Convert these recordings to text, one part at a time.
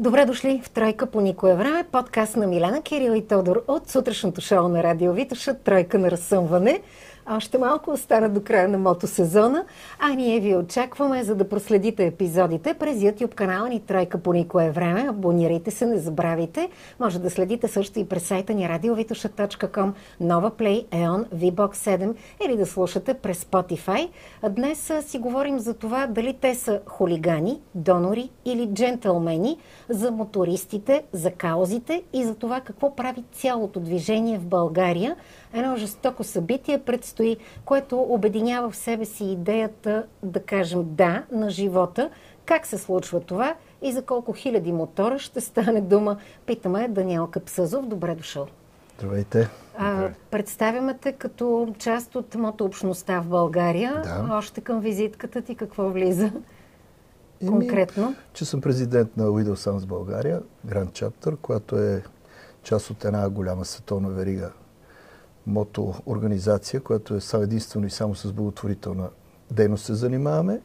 Добре дошли в Тройка по никое време, подкаст на Милена Кирил и Тодор от сутрешното шоу на Радио Витоша Тройка на разсъмване. Още малко остана до края на мотосезона, а ние ви очакваме, за да проследите епизодите през YouTube канала ни Тройка по никое време. Абонирайте се, не забравяйте. Може да следите също и през сайта ни radiovitosha.com, Nova Play, EON, VBOX 7 или да слушате през Spotify. Днес си говорим за това дали те са хулигани, донори или джентълмени, за мотористите, за каузите и за това какво прави цялото движение в България. Едно жестоко събитие предстои, което обединява в себе си идеята да кажем да на живота. Как се случва това и за колко хиляди мотора ще стане дума? Питаме Даниел Капсазов. Добре дошъл. Здравейте. А, представяме те като част от мотообщността в България. Да. Още към визитката ти какво влиза? Конкретно? Еми, че съм президент на Уидъл Санс България, Grand Chapter, която е част от една голяма световна верига мото организация, която е само единствено и само с благотворителна дейност се занимаваме.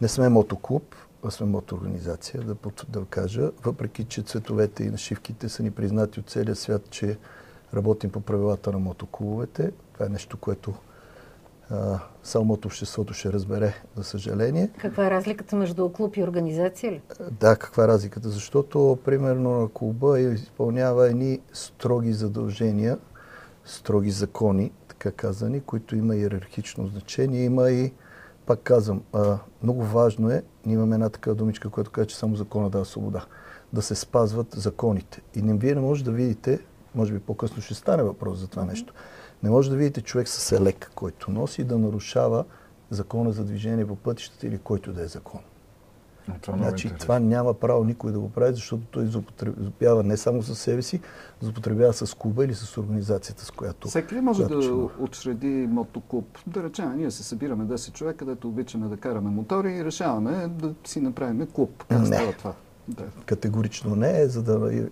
Не сме мотоклуб, а сме мотоорганизация, да, да кажа. Въпреки, че цветовете и нашивките са ни признати от целия свят, че работим по правилата на мотоклубовете. Това е нещо, което а, само мотообществото ще разбере, за съжаление. Каква е разликата между клуб и организация ли? Да, каква е разликата? Защото, примерно, на клуба изпълнява едни строги задължения, строги закони, така казани, които има иерархично значение. Има и, пак казвам, а, много важно е, ние имаме една такава думичка, която казва, че само закона дава свобода. Да се спазват законите. И не, вие не може да видите, може би по-късно ще стане въпрос за това mm-hmm. нещо, не може да видите човек с елек, който носи да нарушава закона за движение по пътищата или който да е закон. Това, значи, това няма право никой да го прави, защото той злоупотребява не само със себе си, злоупотребява с клуба или с организацията, с която. Всеки ли може да чува. учреди мотоклуб? Да речем, ние се събираме 10 човека, където обичаме да караме мотори и решаваме да си направим клуб. Как не. става това? Да. Категорично не, за да, е,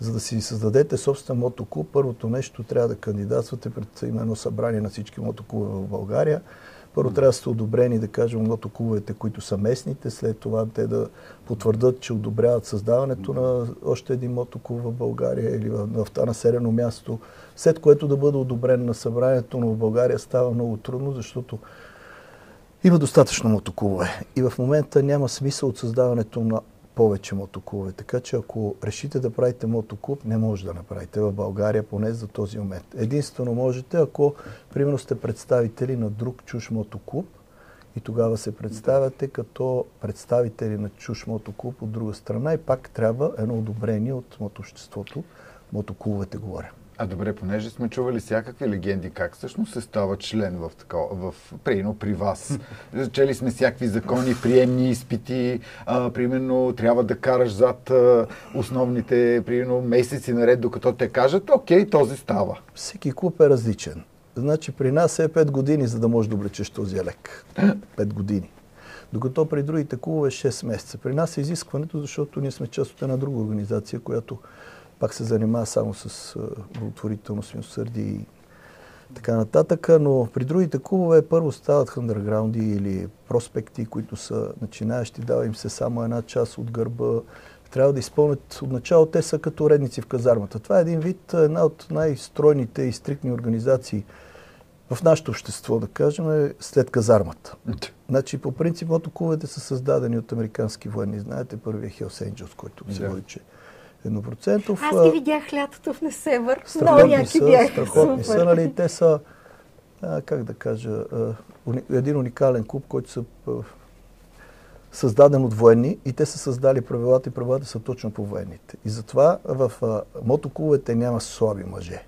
за да си създадете собствен мотоклуб, първото нещо трябва да кандидатствате пред именно събрание на всички мотоклубове в България. Първо трябва да сте одобрени, да кажем, мотоклубовете, които са местните, след това те да потвърдат, че одобряват създаването на още един мотоклуб в България или в, в това населено място, след което да бъде одобрен на събранието, но в България става много трудно, защото има достатъчно мотоклубове и в момента няма смисъл от създаването на повече мотоклубове. Така че ако решите да правите мотоклуб, не може да направите в България, поне за този момент. Единствено можете, ако примерно сте представители на друг чуж мотоклуб и тогава се представяте като представители на чуж мотоклуб от друга страна и пак трябва едно одобрение от мотообществото. Мотоклубовете говоря. А добре, понеже сме чували всякакви легенди, как всъщност се става член в такова, в, прино при вас? Чели сме всякакви закони, приемни изпити, а, примерно трябва да караш зад а, основните, примерно месеци наред, докато те кажат, окей, този става. Всеки клуб е различен. Значи при нас е 5 години, за да можеш да облечеш този елек. 5 години. Докато при другите клубове е 6 месеца. При нас е изискването, защото ние сме част от една друга организация, която пак се занимава само с благотворителност, милосърдие и така нататък, но при другите клубове първо стават хандърграунди или проспекти, които са начинаещи, дава им се само една част от гърба. Трябва да изпълнят от начало, те са като редници в казармата. Това е един вид, една от най-стройните и стриктни организации в нашето общество, да кажем, е след казармата. Значи, по принцип, мотоклубовете са създадени от американски военни. Знаете, първият Хелс Енджелс, който се води, че 1%. Аз ги видях лятото в Несевър. Много яки бяха. Страхотни са, нали, те са, а, как да кажа, а, един уникален клуб, който са а, създаден от военни и те са създали правилата и правилата са точно по военните. И затова в а, мотоклубовете няма слаби мъже.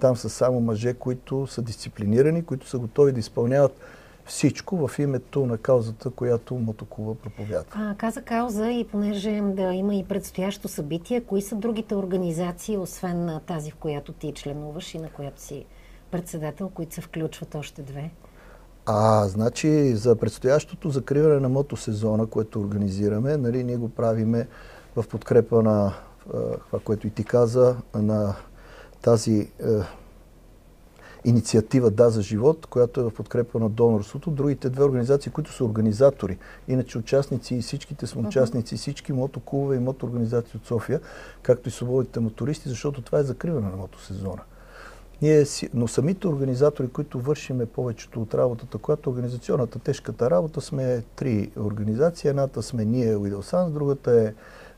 Там са само мъже, които са дисциплинирани, които са готови да изпълняват всичко в името на каузата, която мотоклуба проповядва. А, каза кауза и понеже да има и предстоящо събитие, кои са другите организации, освен на тази, в която ти членуваш и на която си председател, които се включват още две? А, значи за предстоящото закриване на мотосезона, което организираме, нали, ние го правиме в подкрепа на това, което и ти каза, на тази е, инициатива Да за живот, която е в подкрепа на донорството. Другите две организации, които са организатори, иначе участници и всичките сме участници, всички мотоклубове и мотоорганизации от София, както и свободните мотористи, защото това е закриване на мотосезона. Ние, но самите организатори, които вършиме повечето от работата, която организационната тежката работа, сме три организации. Едната сме ние, Уидълсан, другата е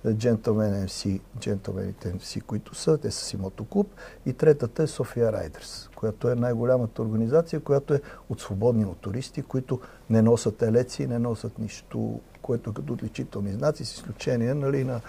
Gentleman MC, джентълмените MC, които са, те са си мотоклуб, и третата е София Райдерс, която е най-голямата организация, която е от свободни мотористи, които не носят елеци, не носят нищо, което е като отличителни знаци, с изключение нали, на,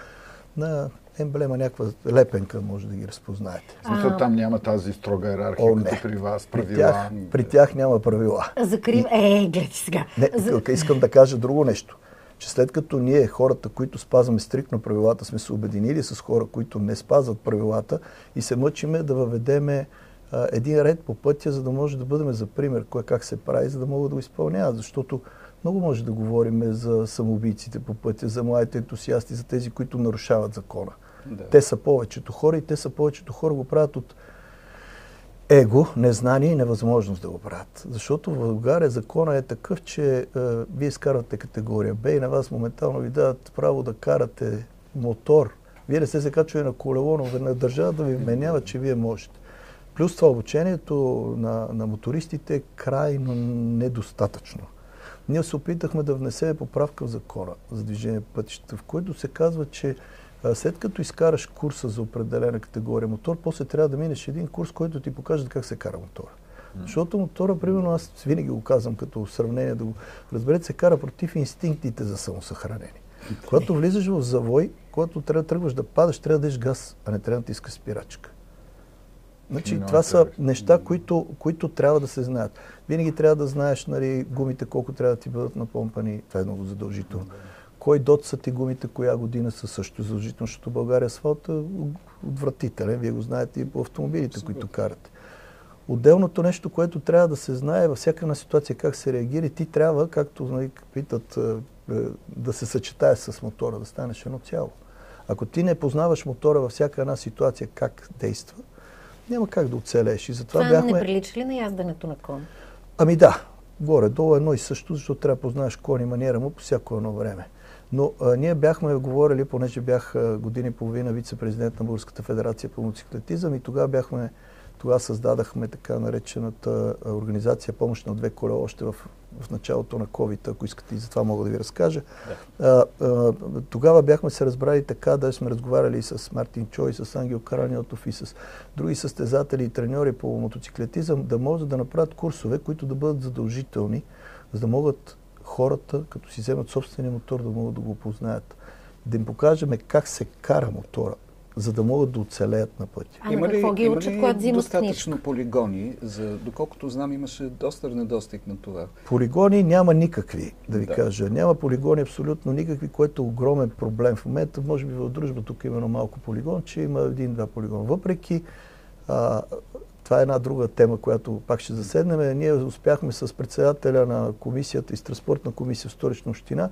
на емблема, някаква лепенка, може да ги разпознаете. Смисъл, там няма тази строга иерархия, като при вас, правила. При тях, при тях няма правила. Закрив... Е, гледай сега. Не, За... искам да кажа друго нещо че след като ние, хората, които спазваме стрикно правилата, сме се обединили с хора, които не спазват правилата и се мъчиме да въведеме а, един ред по пътя, за да може да бъдем за пример кое как се прави, за да могат да го изпълняват. Защото много може да говорим за самоубийците по пътя, за младите ентусиасти, за тези, които нарушават закона. Да. Те са повечето хора и те са повечето хора го правят от его, незнание и невъзможност да го правят. Защото в България закона е такъв, че е, вие изкарвате категория Б и на вас моментално ви дадат право да карате мотор. Вие не сте се качвали на колело, но на държава да ви вменява, че вие можете. Плюс това обучението на, на мотористите е крайно недостатъчно. Ние се опитахме да внесем поправка в закона за движение пътища, в който се казва, че след като изкараш курса за определена категория мотор, после трябва да минеш един курс, който ти покаже как се кара мотора. Защото мотора, примерно, аз винаги го казвам като сравнение, да го разберете, се кара против инстинктите за самосъхранение. Когато влизаш в завой, когато трябва да тръгваш да падаш, трябва да дадеш газ, а не трябва да ти иска спирачка. Значи, no, това са неща, които, които трябва да се знаят. Винаги трябва да знаеш нали, гумите колко трябва да ти бъдат напомпани. Това е много задължително. Кой дот са ти гумите, коя година са също задължително, защото България асфалт е отвратителен. Вие го знаете и по автомобилите, които карате. Отделното нещо, което трябва да се знае във всяка една ситуация как се реагира, ти трябва, както нали, питат, е, е, да се съчетае с мотора, да станеш едно цяло. Ако ти не познаваш мотора във всяка една ситуация как действа, няма как да оцелеш. И затова Това бяхме... не прилича ли на язденето на кон? Ами да, горе-долу едно и също, защото трябва да познаеш кон и маниера му по всяко едно време. Но а, ние бяхме говорили, понеже бях а, години и половина вице-президент на Българската федерация по мотоциклетизъм и тогава бяхме, тогава създадахме така наречената организация Помощ на две коле още в, в началото на COVID, ако искате и за това мога да ви разкажа. Да. А, а, тогава бяхме се разбрали така, да сме разговаряли с Мартин Чой, с Ангел Караниотов и с други състезатели и треньори по мотоциклетизъм, да могат да направят курсове, които да бъдат задължителни, за да могат хората, като си вземат собствения мотор, да могат да го познаят. Да им покажем как се кара мотора, за да могат да оцелеят на пътя. Ама има ли, какво ги учат, когато взимат достатъчно книжка? полигони? За, доколкото знам, имаше доста недостиг на това. Полигони няма никакви, да ви да. кажа. Няма полигони абсолютно никакви, което е огромен проблем. В момента, може би в дружба тук има малко полигон, че има един-два полигона. Въпреки а, това е една друга тема, която пак ще заседнем. Ние успяхме с председателя на комисията и с транспортна комисия в Столична община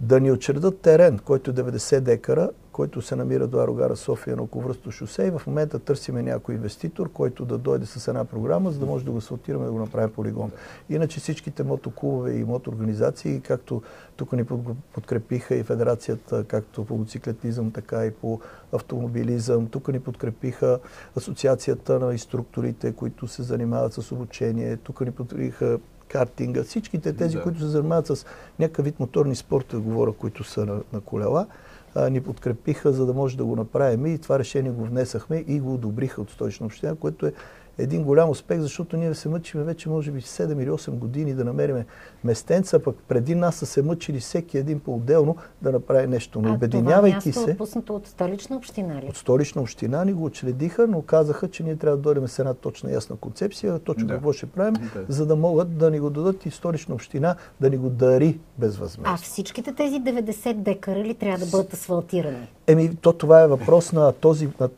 да ни очредат терен, който е 90 декара, който се намира до Арогара София на околовръсто шосе и в момента търсиме някой инвеститор, който да дойде с една програма, за да може да го асфалтираме да го направим полигон. Иначе всичките мотоклубове и мотоорганизации, както тук ни подкрепиха и Федерацията, както по мотоциклетизъм, така и по автомобилизъм, тук ни подкрепиха Асоциацията на инструкторите, които се занимават с обучение, тук ни подкрепиха картинга, всичките тези, да. които се занимават с някакъв вид моторни спорта, говоря, които са на, на колела, а, ни подкрепиха, за да може да го направим. И това решение го внесахме и го одобриха от столична община, което е един голям успех, защото ние се мъчиме вече, може би, 7 или 8 години да намерим местенца, пък преди нас са се мъчили всеки един по-отделно да направи нещо. Но обединявайки се. отпуснато от столична община ли? От столична община ни го учредиха, но казаха, че ние трябва да дойдем с една точна ясна концепция, точно да. какво ще правим, да. за да могат да ни го дадат и столична община да ни го дари безвъзмезно. А всичките тези 90 декара ли трябва да бъдат асфалтирани? Еми, то това е въпрос на този, на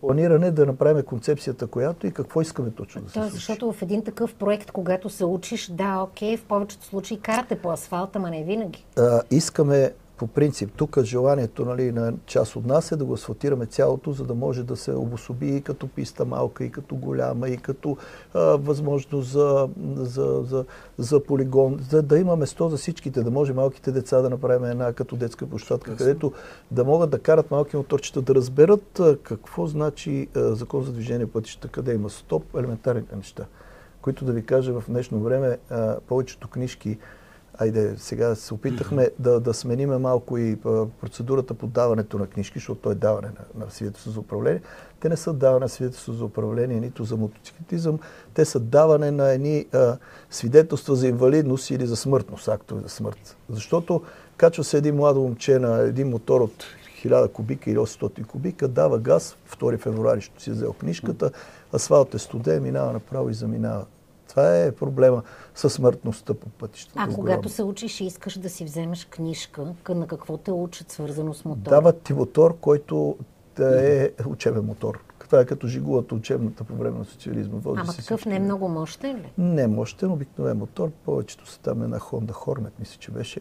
планиране да направим концепцията, която и какво искаме точно да се случи. Защото в един такъв проект, когато се учиш, да, окей, в повечето случаи карате по асфалта, ма не винаги. А, искаме по принцип, тук желанието нали, на част от нас е да го асфалтираме цялото, за да може да се обособи и като писта малка, и като голяма, и като а, възможност за, за, за, за полигон, за да има место за всичките, да може малките деца да направим една като детска площадка, където да могат да карат малки моторчета, да разберат а, какво значи а, закон за движение пътища, къде има стоп, елементарните неща, които да ви кажа в днешно време а, повечето книжки Айде, сега се опитахме да, да смениме малко и процедурата по даването на книжки, защото то е даване на, на свидетелство за управление. Те не са даване на свидетелство за управление, нито за мотоциклетизъм. Те са даване на едни а, свидетелства за инвалидност или за смъртност, актове за смърт. Защото качва се един младо момче на един мотор от 1000 кубика или 800 кубика, дава газ, 2 февруари ще си взел книжката, асфалт е студен, минава направо и заминава. Това е проблема със смъртността по пътищата. А когато се учиш и искаш да си вземеш книжка, на какво те учат свързано с мотор? Дават ти мотор, който да е учебен мотор. Това е като жигулата учебната по време на социализма. Води Ама такъв не е много мощен ли? Не е мощен, обикновен мотор. Повечето са там една Honda Hornet, мисля, че беше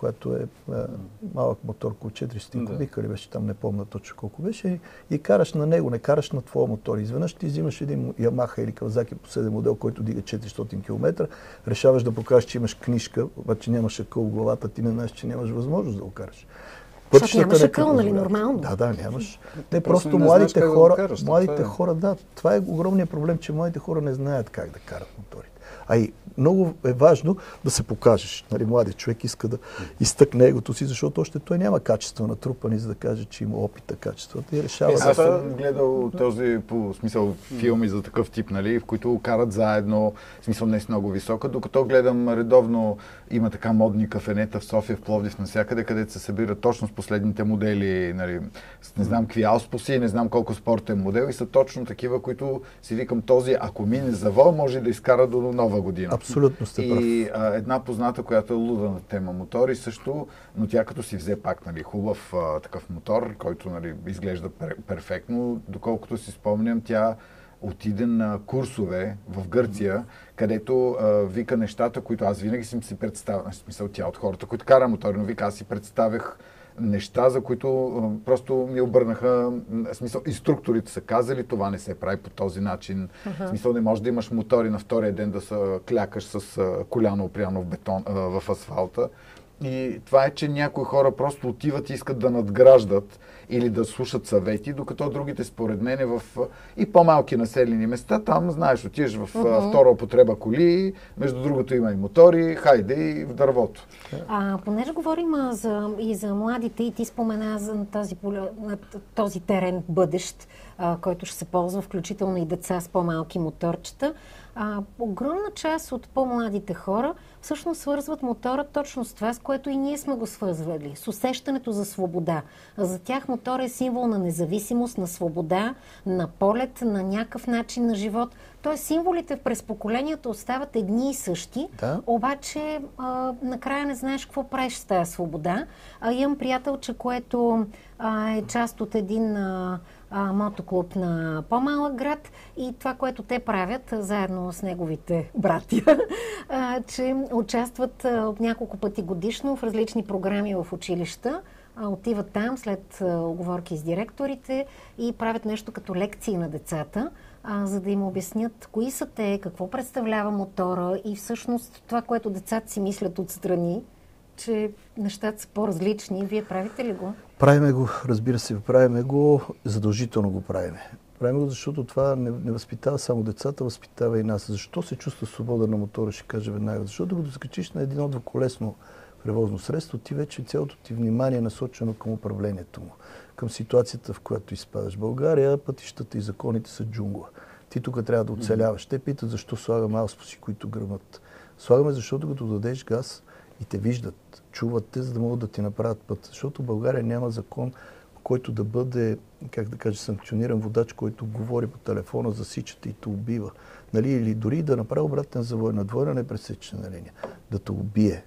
която е а, малък мотор, около 400 да. кубика, или беше там, не помня точно колко беше, и караш на него, не караш на твоя мотор. Изведнъж ти взимаш един Ямаха или Кавазаки по 7 модел, който дига 400 км, решаваш да покажеш, че имаш книжка, обаче нямаш къл в главата, ти не знаеш, че нямаш възможност да го караш. Защото нямаше къл, нали, нормално? Да, да, нямаш. Не, просто, просто не младите хора, да караш, младите това е. хора, да, това е огромният проблем, че младите хора не знаят как да карат моторите. А и много е важно да се покажеш. Нали, младият човек иска да изтъкне егото си, защото още той няма качества натрупани, за да каже, че има опита качествата и решава. Е, аз съм гледал този по смисъл филми за такъв тип, нали, в които карат заедно, смисъл не с много висока, докато гледам редовно има така модни кафенета в София, в Пловдив, навсякъде, където се събират точно с последните модели, нали, не знам какви ауспуси, не знам колко спортен модел и са точно такива, които си викам този, ако мине завой, може да изкара до нова година. Абсолютно сте прав. И а, една позната, която е луда на тема мотори също, но тя като си взе пак нали, хубав а, такъв мотор, който нали, изглежда пер, перфектно, доколкото си спомням, тя отиде на курсове в Гърция, където а, вика нещата, които аз винаги съм си представил, смисъл тя от хората, които кара мотори, но вика аз си представях неща, за които просто ми обърнаха, смисъл, инструкторите са казали, това не се прави по този начин. Uh-huh. Смисъл, не може да имаш мотори на втория ден да се клякаш с коляно опряно в бетон, в асфалта. И това е, че някои хора просто отиват и искат да надграждат или да слушат съвети, докато другите, според мен, в и по-малки населени места, там, знаеш, отиваш в uh-huh. втора употреба коли, между другото има и мотори, хайде и в дървото. А, понеже говорим за, и за младите, и ти спомена за този, този терен бъдещ, а, който ще се ползва, включително и деца с по-малки моторчета, а, огромна част от по-младите хора всъщност свързват мотора точно с това, с което и ние сме го свързвали, с усещането за свобода. За тях мотор е символ на независимост, на свобода, на полет, на някакъв начин на живот. Тоест символите през поколенията остават едни и същи, да. обаче а, накрая не знаеш какво правиш с тази свобода. А, имам приятелче, което а, е част от един... А, а, мотоклуб на по-малък град и това, което те правят заедно с неговите братия, а, че участват а, няколко пъти годишно в различни програми в училища, а, отиват там след а, оговорки с директорите и правят нещо като лекции на децата, а, за да им обяснят кои са те, какво представлява мотора и всъщност това, което децата си мислят отстрани, че нещата са по-различни. Вие правите ли го? Правиме го, разбира се, правиме го, задължително го правиме. Правиме го, защото това не, не възпитава само децата, възпитава и нас. Защо се чувства свобода на мотора, ще кажа веднага. Защото като скачиш на едно двуколесно превозно средство, ти вече цялото ти внимание е насочено към управлението му, към ситуацията, в която изпадаш. България, пътищата и законите са джунгла. Ти тук трябва да оцеляваш. Те питат защо слагаме ауспуси, които гръмат. Слагаме, защото като дадеш газ, и те виждат, чуват те, за да могат да ти направят път. Защото в България няма закон, който да бъде, как да кажа, санкциониран водач, който говори по телефона, засичате и те убива. Нали? Или дори да направи обратен завой на двойна непресечена линия, да те убие.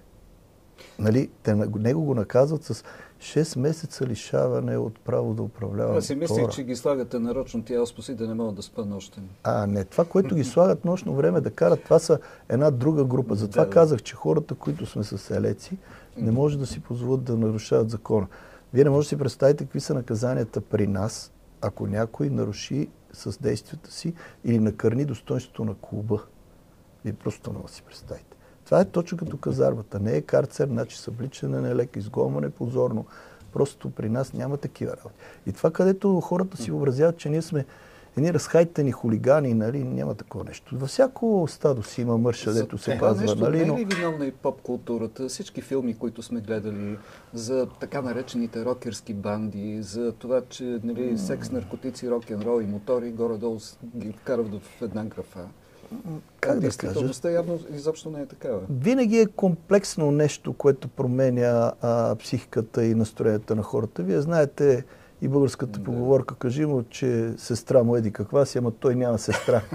Нали, те него го наказват с 6 месеца лишаване от право да управлява. Аз си мислих, че ги слагате нарочно тия оспаси да не могат да спа нощем. А, не. Това, което ги слагат нощно време да карат, това са една друга група. Затова да, да. казах, че хората, които сме с елеци, не може да си позволят да нарушават закона. Вие не можете да си представите какви са наказанията при нас, ако някой наруши с действията си или накърни достоинството на клуба. Вие просто не си представите. Това е точно като казармата. Не е карцер, значи събличане на лек, изгонване позорно. Просто при нас няма такива работи. И това, където хората си образяват, че ние сме едни разхайтени хулигани, нали, няма такова нещо. Във всяко стадо си има мърша, за дето се казва. Нещо, нали, но... Не е ли виновна и поп-културата? Всички филми, които сме гледали за така наречените рокерски банди, за това, че нали, секс, наркотици, рок-н-рол и мотори горе-долу ги вкарат в една графа. Как да кажа? явно изобщо не е такава. Винаги е комплексно нещо, което променя а, психиката и настроенията на хората. Вие знаете, и българската да. поговорка, кажи му, че сестра му еди каква си, ама той няма сестра.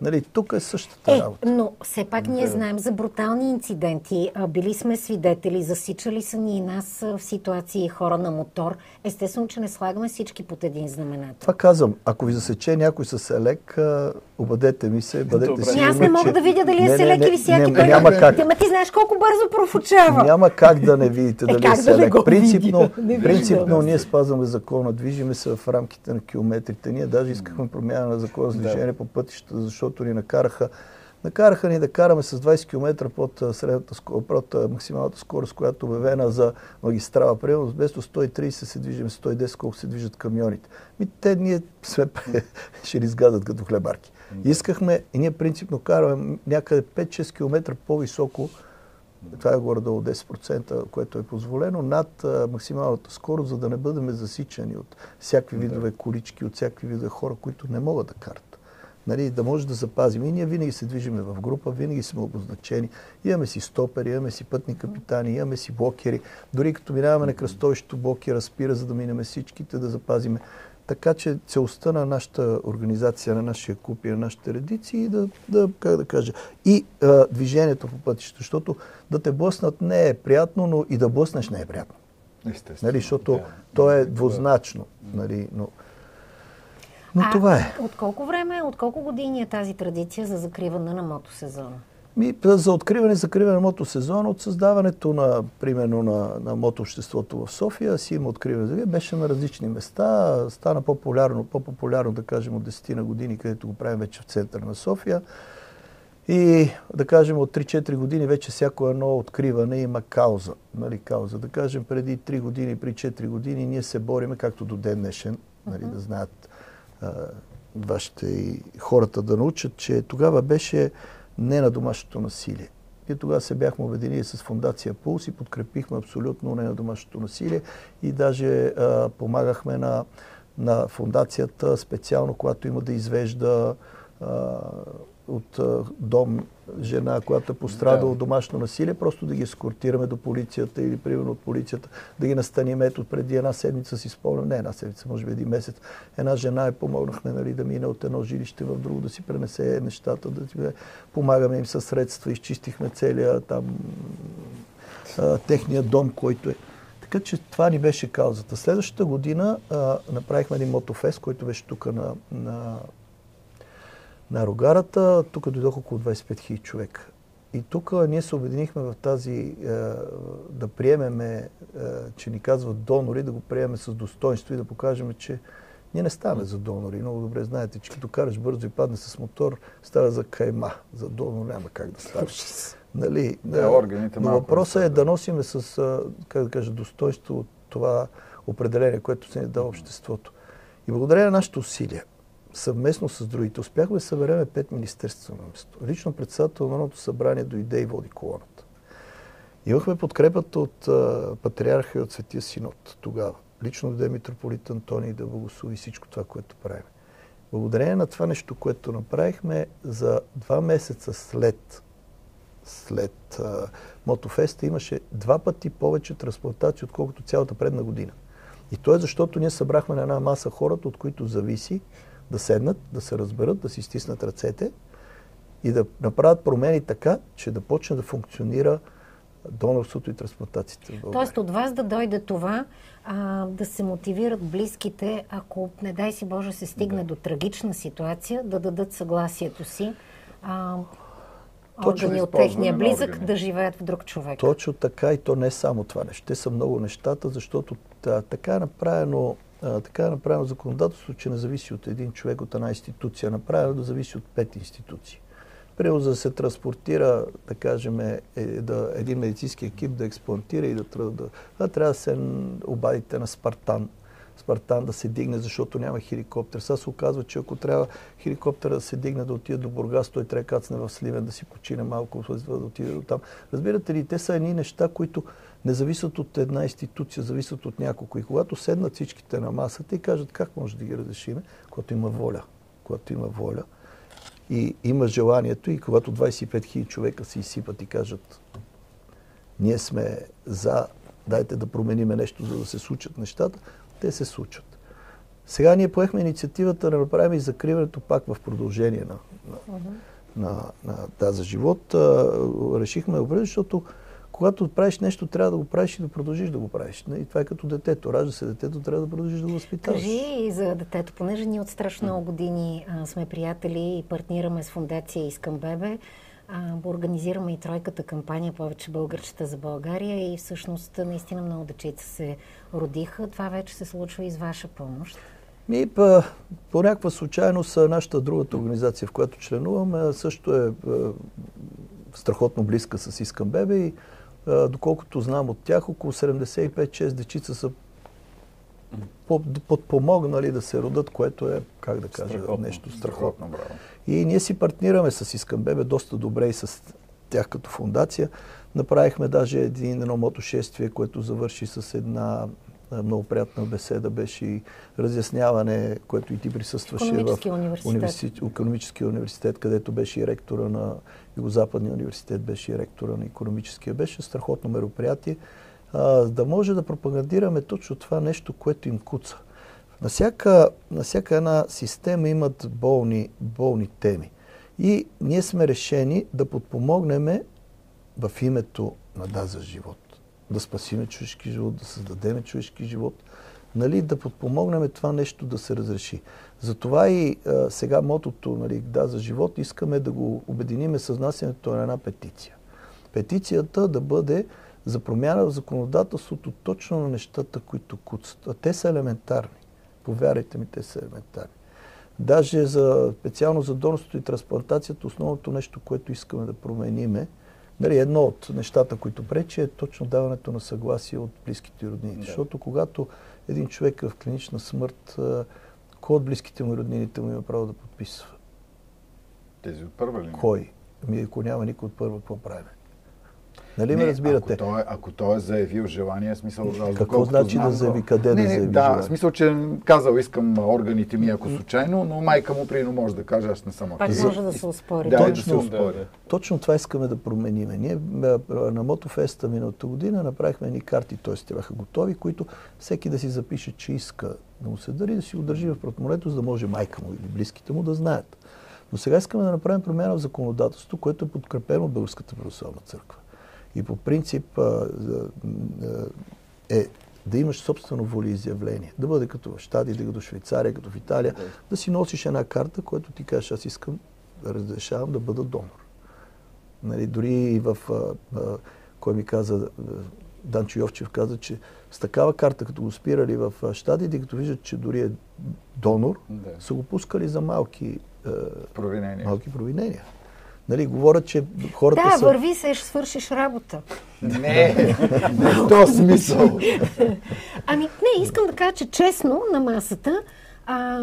Нали, тук е същата е, работа. Но все пак ние да. знаем за брутални инциденти. Били сме свидетели, засичали са ни и нас в ситуации хора на мотор. Естествено, че не слагаме всички под един знаменател. Това казвам. Ако ви засече някой с елек, обадете ми се, бъдете си. Аз не мога че... да видя дали е селек или всяки не, няма как. Ти, ти знаеш колко бързо профучава. Няма как да не видите е, дали е, е селек. Да принципно, принципно ние спазваме закона движиме се в рамките на километрите. Ние даже искахме промяна на закона за движение да. по пътищата, защото ни накараха Накараха ни да караме с 20 км под, средната, под максималната скорост, която е обявена за магистрала. Примерно, вместо 130 се движим 110, колко се движат камионите. Ми, те ние сме, ще ни изгадат като хлебарки. Искахме и ние принципно караме някъде 5-6 км по-високо това е горе-долу 10%, което е позволено, над максималната скорост, за да не бъдем засичани от всякакви видове колички, от всякакви видове хора, които не могат да карат. Нали, да може да запазим. И ние винаги се движиме в група, винаги сме обозначени. Имаме си стопери, имаме си пътни капитани, имаме си блокери. Дори като минаваме на кръстовището, блокера спира, за да минем всичките, да запазиме така че целостта на нашата организация, на нашия куп и на нашите редици и да, да как да кажа, и а, движението по пътището, защото да те блъснат не е приятно, но и да блъснеш не е приятно. Естествено. Нали, защото да. то е двузначно. Нали, но но а, това е. От колко време, от колко години е тази традиция за закриване на мотосезона? Ми, за откриване и закриване на мотосезона, от създаването на, примерно, на, на мотообществото в София, си има откриване. Беше на различни места, стана по-популярно, по-популярно, да кажем, от 10 на години, където го правим вече в центъра на София. И да кажем от 3-4 години вече всяко едно откриване има кауза. Нали, кауза. Да кажем преди 3 години, при 4 години ние се бориме, както до ден днешен, нали, да знаят а, вашите и хората да научат, че тогава беше не на домашното насилие. И тогава се бяхме обединили с фундация Пулс и подкрепихме абсолютно не на домашното насилие и даже а, помагахме на, на фундацията специално, когато има да извежда а, от дом жена, която е пострадала да. от домашно насилие, просто да ги ескортираме до полицията или примерно от полицията, да ги настаним. Ето преди една седмица си спомням, не една седмица, може би един месец, една жена е помогнахме нали, да мине от едно жилище в друго, да си пренесе нещата, да си помагаме им със средства, изчистихме целия там а, техния дом, който е. Така че това ни беше каузата. Следващата година а, направихме един мотофест, който беше тук на, на на Рогарата. Тук дойдох около 25 000 човека. И тук ние се обединихме в тази, е, да приемеме, е, че ни казват донори, да го приемем с достоинство и да покажем, че ние не ставаме за донори. Много добре знаете, че като караш бързо и падне с мотор, става за кайма. За донор няма как да ставаш. Нали? Да, органите Но въпросът е да носиме с, как да кажа, достоинство от това определение, което се ни дава обществото. И благодарение на нашите усилия, съвместно с другите успяхме да събереме пет министерства на место. Лично председател на Народното събрание дойде и води колоната. Имахме подкрепата от а, патриарха и от Светия Синод тогава. Лично дойде митрополит Антоний да благослови всичко това, което правим. Благодарение на това нещо, което направихме, за два месеца след, след а, Мотофеста имаше два пъти повече трансплантации, отколкото цялата предна година. И то е защото ние събрахме на една маса хората, от които зависи да седнат, да се разберат, да си стиснат ръцете и да направят промени така, че да почне да функционира донорството и трансплантациите България. Тоест от вас да дойде това, а, да се мотивират близките, ако, не дай си Боже, се стигне да. до трагична ситуация, да дадат съгласието си а, органи от техния близък да живеят в друг човек. Точно така и то не е само това нещо. Те са много нещата, защото та, така, е направено, така е направено законодателство, че не зависи от един човек, от една институция. Направено да зависи от пет институции. Примерно, за да се транспортира, да кажем, е, да, един медицински екип да експлантира и да, да, да трябва да се обадите на Спартан. Спартан да се дигне, защото няма хеликоптер. Сега се оказва, че ако трябва хеликоптера да се дигне да отиде до Бургас, той трябва кацне в Сливен, да си почине малко, да отиде до там. Разбирате ли, те са едни неща, които не зависят от една институция, зависят от няколко. И когато седнат всичките на масата и кажат как може да ги разрешиме, когато има воля. Когато има воля и има желанието и когато 25 000 човека се изсипат и кажат ние сме за, дайте да промениме нещо, за да се случат нещата, те се случват. Сега ние поехме инициативата да направим и закриването пак в продължение на, на, на, на тази живот. Решихме правим, защото когато правиш нещо, трябва да го правиш и да продължиш да го правиш. И това е като детето. Ражда се детето, трябва да продължиш да го възпитаваш. Кажи и за детето, понеже ние от страшно много години а, сме приятели и партнираме с фундация Искам Бебе. А, организираме и тройката кампания Повече българчета за България и всъщност наистина много дечица се родиха. Това вече се случва и с ваша помощ. Ми, по, по някаква случайност нашата другата организация, в която членуваме, също е, е страхотно близка с Искам Бебе и доколкото знам от тях, около 75-6 дечица са по- подпомогнали да се родат, което е, как да кажа, Страхотно. нещо страхотно. браво. И ние си партнираме с Искам Бебе доста добре и с тях като фундация. Направихме даже един, едно мотошествие, което завърши с една много приятна беседа, беше и разясняване, което и ти присъстваше в университет. университет, економическия университет, където беше и ректора на Югозападния университет, беше и ректора на економическия. Беше страхотно мероприятие, а, да може да пропагандираме точно това нещо, което им куца. На всяка, на всяка една система имат болни, болни теми. И ние сме решени да подпомогнем в името на да за живот. Да спасиме човешки живот, да създадем човешки живот, нали, да подпомогнем това нещо да се разреши. Затова и а, сега мотото нали, да за живот искаме да го обединиме с внасянето на една петиция. Петицията да бъде за промяна в законодателството точно на нещата, които куцат. А те са елементарни. Повярвайте ми, те са елементарни. Даже за, специално за донорството и трансплантацията, основното нещо, което искаме да промениме, нали, едно от нещата, които пречи, е точно даването на съгласие от близките и роднините. Да. Защото когато един човек е в клинична смърт, кой от близките му и роднините му има право да подписва? Тези от първа линия. Кой? Ами ако няма никой от първа, какво правим? Нали ме Не, разбирате? Ако той, е- ако той е заявил желание, смисъл... аз Какво значи да знам, заяви? Къде не, да заяви Да, желание? в смисъл, че казал искам органите ми, ако случайно, но майка му прино може да каже, аз не съм Пак активен. може да се успори. Да, и да Точно, се успори. да. Точно това искаме да промениме. Ние на Мотофеста миналата година направихме едни карти, т.е. те бяха готови, които всеки да си запише, че иска да му се дари, да си го държи в портмонето, за да може майка му или близките му да знаят. Но сега искаме да направим промяна в законодателството, което е подкрепено от Българската православна църква. И по принцип е да имаш собствено волеизявление. Да бъде като в Щади, да като в Швейцария, като в Италия. Да си носиш една карта, която ти кажеш, аз искам разрешавам да бъда донор. Нали, дори и в... А, а, кой ми каза, Данчо Йовчев каза, че с такава карта, като го спирали в Щатите, като виждат, че дори е донор, Да. са го пускали за малки, Провинение. малки провинения. Нали, говорят, че хората Да, са... върви се, ще свършиш работа. Не, не в този смисъл. Ами, не, искам да кажа, че честно на масата, а,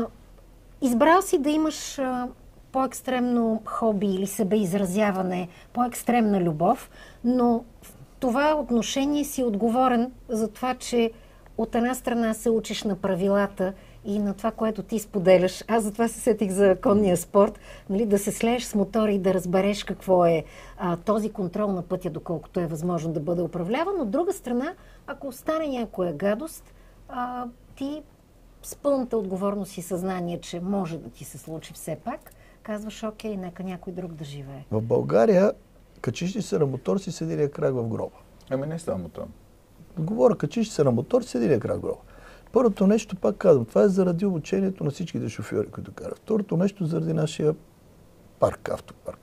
избрал си да имаш а, по-екстремно хоби или себеизразяване, по-екстремна любов, но в това отношение си отговорен за това, че от една страна се учиш на правилата и на това, което ти споделяш. Аз затова се сетих за конния спорт, нали, да се слееш с мотора и да разбереш какво е а, този контрол на пътя, доколкото е възможно да бъде управляван. От друга страна, ако стане някоя гадост, а, ти с пълната отговорност и съзнание, че може да ти се случи все пак, казваш, окей, нека някой друг да живее. В България, качиш ли се на мотор, си с единия крак в гроба. Ами не само там. Говоря, качиш се на мотор, седи на крак гроба. Първото нещо, пак казвам, това е заради обучението на всичките шофьори, които карат. Второто нещо заради нашия парк, автопарк.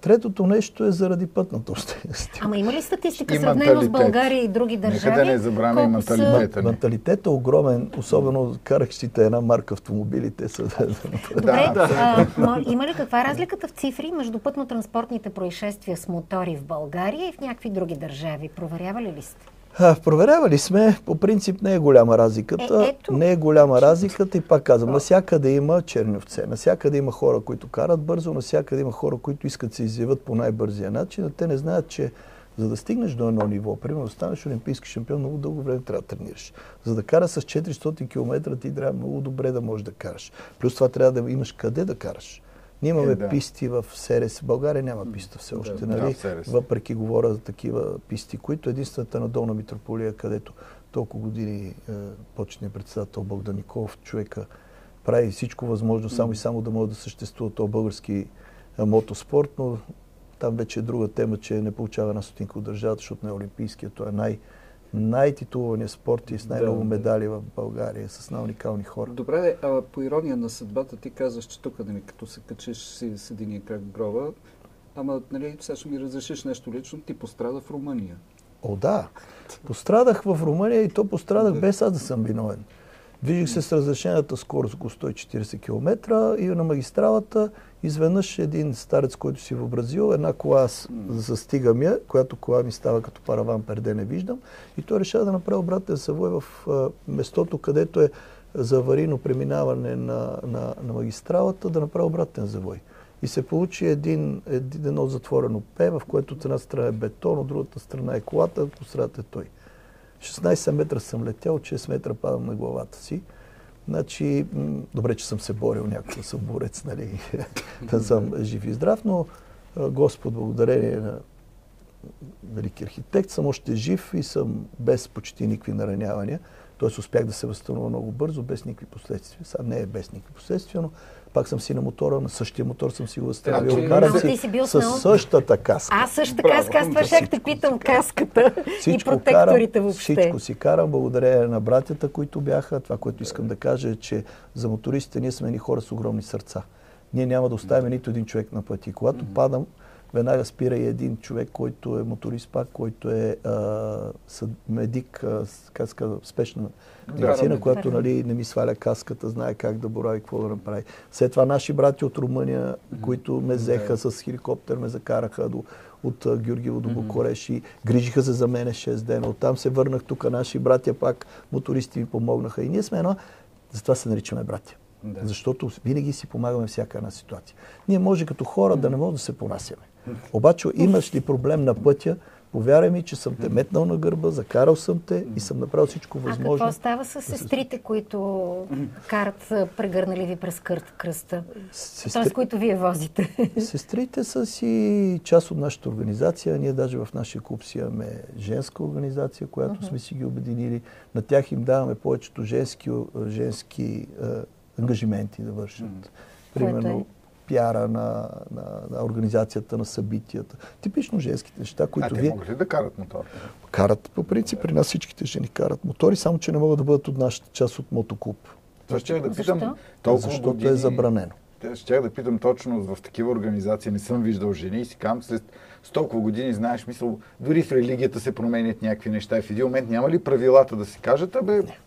Третото нещо е заради пътната общественост. Ама има ли статистика И сравнено с менталитет. България и други държави? Нека да не забравяме и колко са- менталитета. ни. Менталитет е огромен, особено каращите една марка автомобили, те са... Добре, Да. а, има ли каква е разликата в цифри между пътно-транспортните происшествия с мотори в България и в някакви други държави? Проверявали ли сте? Проверявали сме, по принцип не е голяма разликата. Е, ето. Не е голяма разликата и пак казвам, насякъде има черни овце, насякъде има хора, които карат бързо, насякъде има хора, които искат да се изявят по най-бързия начин, а те не знаят, че за да стигнеш до едно ниво, примерно да станеш олимпийски шампион, много дълго време трябва да тренираш. За да караш с 400 км, ти трябва много добре да можеш да караш. Плюс това трябва да имаш къде да караш. Ние имаме Е, да. писти в СРС. В България няма писта все още, Да, нали? СРС. Въпреки говоря за такива писти, които единствената на Долна Митрополия, където толкова години е, почетният председател Богдан Николов, човека прави всичко възможно, само и само да може да съществува този български е, мотоспорт, но там вече е друга тема, че не получава една стотинка от държавата, защото не е олимпийския. Той е най- най-титулованият спорт и с най-много Да. медали в България, с най-уникални хора. Добре, а по ирония на съдбата ти казваш, че тук, нали, като се качиш си с единия крак гроба, ама, нали, сега ще ми разрешиш нещо лично, ти пострада в Румъния. О, да. Пострадах в Румъния и то пострадах без аз да съм виновен. Движих се с разрешената скорост около 140 км и на магистралата изведнъж един старец, който си въобразил, една кола аз застигам я, която кола ми става като параван, перде не виждам, и той решава да направи обратен съвой в а, местото, където е за аварийно преминаване на, на, на магистралата, да направи обратен завой. И се получи един, един, едно затворено пе, в което от една страна е бетон, от другата страна е колата, по средата е той. 16 метра съм летял, 6 метра падам на главата си. Значи, добре, че съм се борил някакъв съм борец, нали, да съм жив и здрав, но Господ, благодарение на велики архитект, съм още жив и съм без почти никакви наранявания. Тоест успях да се възстановя много бързо, без никакви последствия. Сега не е без никакви последствия, но пак съм си на мотора, на същия мотор съм си го. Значи, Карам Ама си ти си бил с същата каска. Аз също така Браво, каска, това да, ще те питам каската и протекторите карам, въобще. Всичко си карам, благодарение на братята, които бяха. Това, което искам да кажа е, че за мотористите ние сме ни хора с огромни сърца. Ние няма да оставим нито един човек на пъти. Когато падам, веднага спира и един човек, който е моторист пак, който е а, съд- медик, а, как спешна медицина, парамедик. която нали, не ми сваля каската, знае как да борави, какво да направи. След това наши брати от Румъния, които ме взеха с хеликоптер, ме закараха до, от Георгиево до Букуреш и грижиха се за мене 6 дена. Оттам се върнах тук, наши братя пак, мотористи ми помогнаха. И ние сме едно, затова се наричаме братя. Да. Защото винаги си помагаме всяка една ситуация. Ние може като хора да не можем да се понасяме. Обаче имаш ли проблем на пътя, повярвай ми, че съм те метнал на гърба, закарал съм те и съм направил всичко А възможно. какво става с сестрите, които карат а, прегърнали ви през кръста? Сестри- Тоест, които вие возите. Сестрите са си част от нашата организация. Ние даже в нашия клуб си имаме женска организация, която сме си ги обединили. На тях им даваме повечето женски, женски е, ангажименти да вършат. Примерно е? Пиара на, на, на организацията на събитията. Типично женските неща, А които те вие могат ли да карат мотор? карат. По принцип при нас всичките жени карат мотори, само че не могат да бъдат от нашата част от мотоклуб. Това ще да Защо? питам. Толкова Защото години... е забранено. Щях да питам точно в такива организации не съм виждал жени и си казвам след с толкова години, знаеш, мисъл, дори в религията се променят някакви неща и в един момент няма ли правилата да си кажат, абе, Не,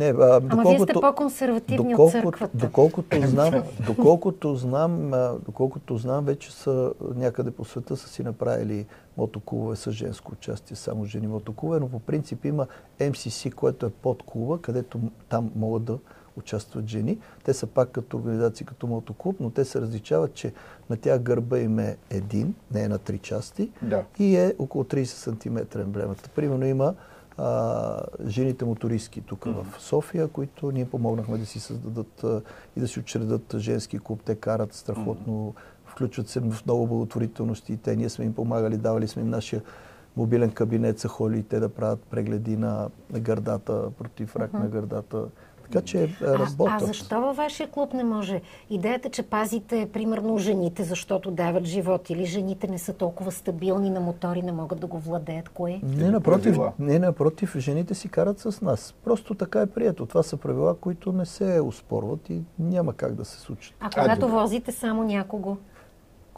а, Ама вие сте по-консервативни от църквата. Доколкото знам, доколкото знам, доколкото знам, вече са някъде по света са си направили мотоклубове с женско участие, само жени мотоклубове, но по принцип има MCC, което е под клуба, където там могат да участват жени. Те са пак като организации, като мотоклуб, но те се различават, че на тях гърба им е един, не е на три части Да. и е около 30 см емблемата. Примерно има а, жените мотористки тук в София, които ние помогнахме да си създадат а, и да си учредят женски клуб. Те карат страхотно, включват се в много благотворителности и те. Ние сме им помагали, давали сме им нашия мобилен кабинет, са ходили и те да правят прегледи на, на гърдата, против рак на гърдата. Така че А, работят. а защо във вашия клуб не може? Идеята, че пазите, примерно, жените, защото дават живот, или жените не са толкова стабилни на мотори, не могат да го владеят, кое? Не напротив, не напротив, жените си карат с нас. Просто така е прието. Това са правила, които не се успорват и няма как да се случат. А когато добре. возите само някого?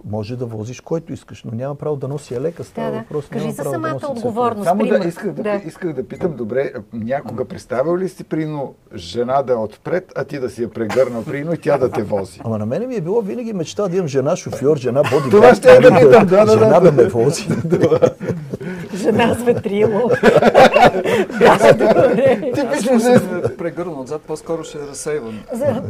Може да возиш който искаш, но няма право да носи елека. Става Да, да. въпрос. Кажи няма за право самата да носи отговорност. Само да исках да, Да. исках да питам, добре, някога представил ли си прино жена да е отпред, а ти да си я прегърнал прино и тя да те вози? Ама на мене ми е било винаги мечта да имам жена шофьор, жена боди. Това ще я да питам, да, да, Жена да. да ме вози. Жена с ветрило. да, добре. Типично се е прегърнал отзад, по-скоро ще е разсейван. За-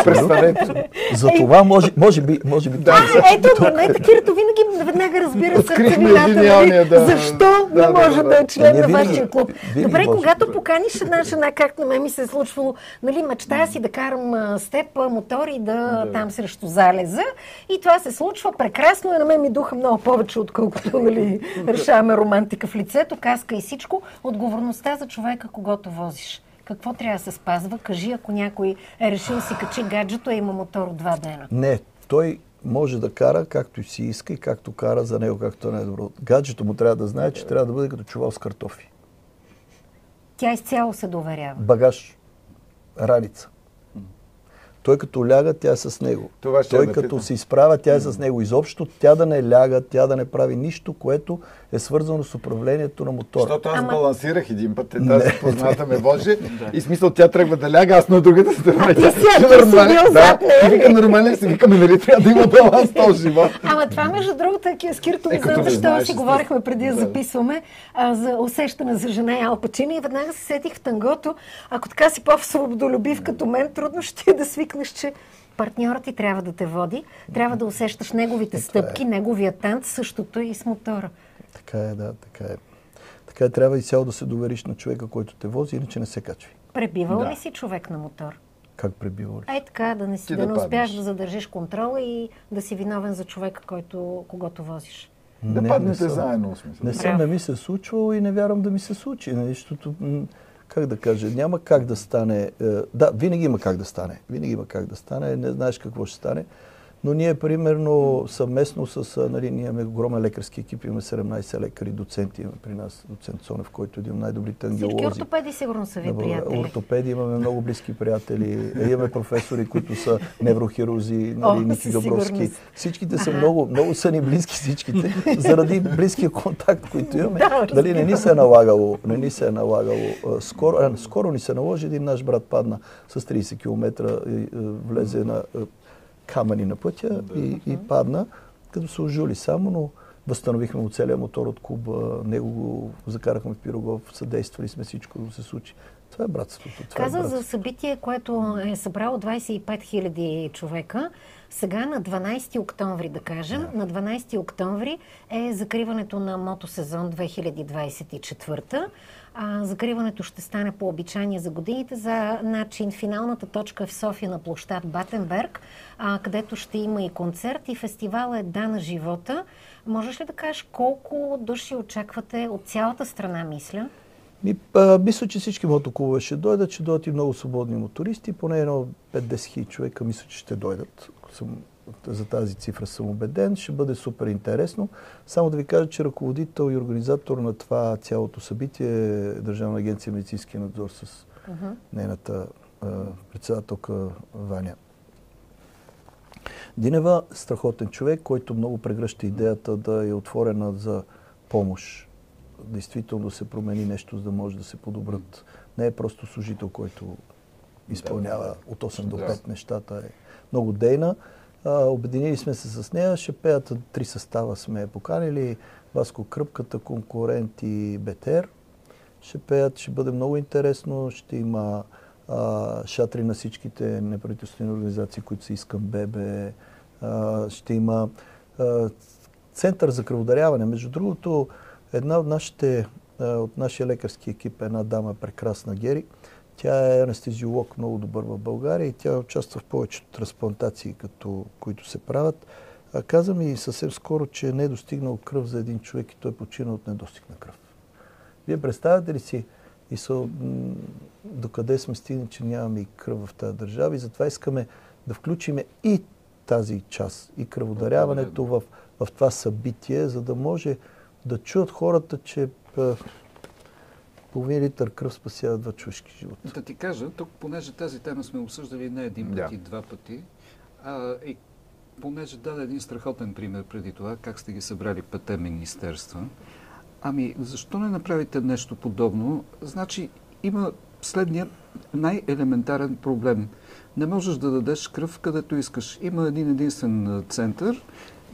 Представете. За това може, може би, може би А, това не ето, Бранета Кирито винаги веднага разбира сърцевината, да. защо Да, не да, може да, да, да. е член на вашия клуб. Добре, когато поканиш една жена, както на мен ми се е случвало, нали, мечтая си да карам а, с теб а, мотори да, там срещу залеза и това се случва прекрасно и на мен ми духа много повече, отколкото нали, решаваме романтика в лицето, каска и всичко. Отговорността за човека, когато возиш. Какво трябва да се спазва? Кажи, ако някой е решил да си качи гаджето, а има мотор от два дена. Не, той може да кара както си иска и както кара за него, както е най-добро. Гаджето му трябва да знае, че трябва да бъде като чувал с картофи. Тя изцяло се доверява. Багаж, раница. Той като ляга, тя е с него. Това ще Той като се изправя, тя е с него. Изобщо тя да не ляга, тя да не прави нищо, което е свързано с управлението на мотора. Защото аз Ама- балансирах един път, е, тази позната ме вози и смисъл тя тръгва да ляга, аз на другата страна. Тя- си- си нормален- да? Вика нормален, си викаме, нали трябва да има баланс този живот. Ама това, между другото, е с Кирто, Е, не като знам не защо си говорихме преди да записваме а, за усещане за жена и Алпачина и веднага се сетих в тангото. Ако така си по-свободолюбив като мен, трудно ще е да свикнеш, че партньорът ти трябва да те води, трябва да усещаш неговите стъпки, неговия танц, същото и с мотора. Така е, да, така е. Така е, трябва и цяло да се довериш на човека, който те вози, иначе не се качви. Пребивал Да. ли си човек на мотор? Как пребива ли? Ай така, да не, си, Ти да да не успяш да задържиш контрола и да си виновен за човека, който, когато возиш. Да Не, паднете не съм. заедно, в смисъл. Не съм, не ми се случвало и не вярвам да ми се случи. нали, Защото, м, как да кажа, няма как да стане. е, Да, винаги има как да стане. Винаги има как да стане. Не знаеш какво ще стане. Но ние, примерно, съвместно с, нали, ние имаме огромен лекарски екип, имаме 17 лекари, доценти имаме при нас, доцент Цонев, който е един от най-добрите Всички ангелози. ортопеди сигурно са ви България. приятели. Ортопеди имаме много близки приятели. Е, Имаме професори, които са неврохирузи, О, нали, Ники със Габровски. Всичките са много, много са ни близки всичките, заради близкия контакт, който имаме. Да, Дали не ни се е налагало, не ни се е налагало. Скоро, а, скоро ни се наложи, един наш брат падна с 30 км влезе на камъни на пътя и, и падна, като се ожули само, но възстановихме му целия мотор от Куба, него го закарахме в Пирогов, съдействали сме всичко да се случи. Това е братството. Това Каза е за братството. събитие, което е събрало 25 000 човека. Сега на 12 октомври, да кажем, на 12 октомври е закриването на мотосезон 2024. А, закриването ще стане по обичание за годините за начин. Финалната точка е в София на площад Батенберг, а, където ще има и концерт и фестивала е Да на живота. Можеш ли да кажеш колко души очаквате от цялата страна, мисля? Ми, а, мисля, че всички мотоклубове ще дойдат, ще дойдат и много свободни мотористи, поне едно 5-10 хиляди човека мисля, че ще дойдат. Съм, за тази цифра съм убеден, ще бъде супер интересно. Само да ви кажа, че ръководител и организатор на това цялото събитие е Държавна агенция медицински надзор с нейната а, председателка Ваня. Динева страхотен човек, който много прегръща идеята да е отворена за помощ. Действително се промени нещо, за да може да се подобрат. Не е просто служител, който изпълнява от 8 до 5 нещата. Е много дейна. Обединили сме се с нея. Ще пеят три състава сме поканили. Васко Кръпката, конкурент и Бетер. Ще пеят, ще бъде много интересно. Ще има а, шатри на всичките неправителствени организации, които са искам ББ. А, ще има а, център за кръводаряване. Между другото, една от нашите, от нашия лекарски екип, една дама прекрасна Гери, тя е анестезиолог много добър в България и тя участва в повечето трансплантации, като, които се правят. А, каза ми съвсем скоро, че не е достигнал кръв за един човек и той почина от недостиг на кръв. Вие представяте ли си И са, докъде сме стигнали, че нямаме и кръв в тази държава и затова искаме да включиме и тази част, и кръводаряването в, в това събитие, за да може да чуят хората, че половин литър кръв спасява два човешки живота. Да ти кажа, тук, понеже тази тема сме обсъждали не един път и два пъти, а, и понеже даде един страхотен пример преди това, как сте ги събрали пъте министерства, ами защо не направите нещо подобно? Значи има следния най-елементарен проблем. Не можеш да дадеш кръв където искаш. Има един единствен център,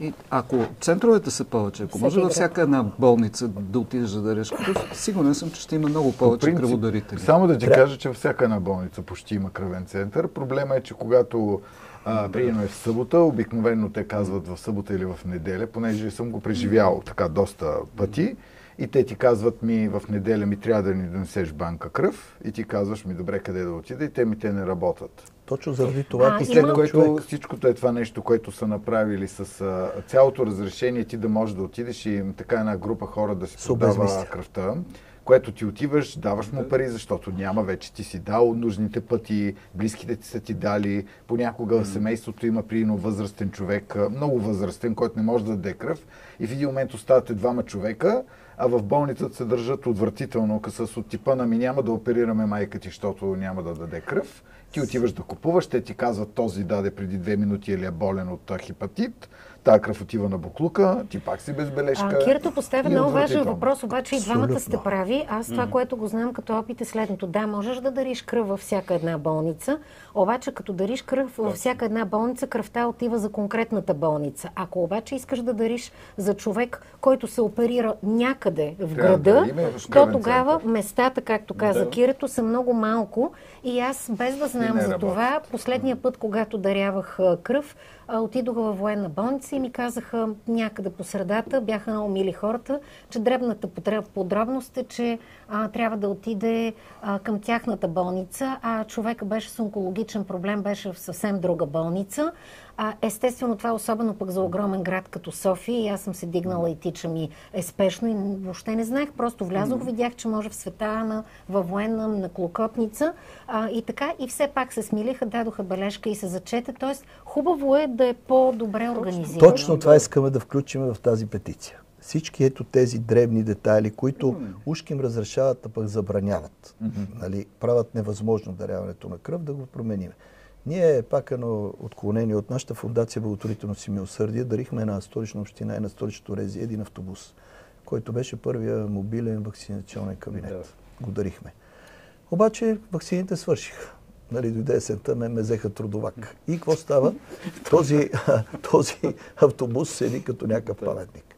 и ако центровете са повече, ако може във всяка една болница да отидеш да дареш кръв, сигурен съм, че ще има много повече принцип, кръводарители. Само да ти кажа, че във всяка една болница почти има кръвен център. Проблема е, че когато а, приема е в събота, обикновено те казват в събота или в неделя, понеже съм го преживял така доста пъти. И те ти казват ми, в неделя ми трябва да ни донесеш банка кръв и ти казваш ми, добре, къде да отида и те ми те не работят. Точно заради това. А, и след има... което всичкото е това нещо, което са направили с а, цялото разрешение ти да можеш да отидеш и така една група хора да си продава кръвта което ти отиваш, даваш му пари, защото няма вече. Ти си дал нужните пъти, близките ти са ти дали. Понякога в семейството има прино възрастен човек, много възрастен, който не може да даде кръв. И в един момент оставате двама човека, а в болницата се държат отвратително, с от типа на ми няма да оперираме майка ти, защото няма да даде кръв. Ти отиваш да купуваш, те ти казват този даде преди две минути или е болен от хепатит Тая кръв отива на буклука, ти пак си без бележка. А, Кирито поставя много важен въпрос, обаче и двамата сте прави. Аз това, mm-hmm. което го знам като опит е следното. Да, можеш да дариш кръв във всяка една болница, обаче като дариш кръв във всяка една болница, кръвта отива за конкретната болница. Ако обаче искаш да дариш за човек, който се оперира някъде в града, да то тогава местата, както каза да. Кирито, са много малко. И аз, без да знам за това, последния път, когато дарявах кръв, отидох във военна болница и ми казаха някъде по средата, бяха много мили хората, че дребната подробност е, че а, трябва да отиде а, към тяхната болница, а човека беше с онкологичен проблем, беше в съвсем друга болница. А, естествено, това е особено пък за огромен град като София. И аз съм се дигнала и тичам и е спешно и въобще не знаех. Просто влязох, видях, че може в света на, във военна, на Клокотница. А, и така, и все пак се смилиха, дадоха бележка и се зачете. Тоест, хубаво е да е по-добре организирано. Точно това искаме да включим в тази петиция всички ето тези дребни детайли, които mm. ушки им разрешават, а пък забраняват. Mm-hmm. Нали, правят невъзможно даряването на кръв, да го променим. Ние, пак едно отклонение от нашата фундация Благотворителност и милосърдие, дарихме на столична община и на столичното рези един автобус, който беше първия мобилен вакцинационен кабинет. Yeah. Го дарихме. Обаче вакцините свършиха. Нали, дойде есента, ме, ме взеха трудовак. И какво става? този, този автобус седи като някакъв паметник.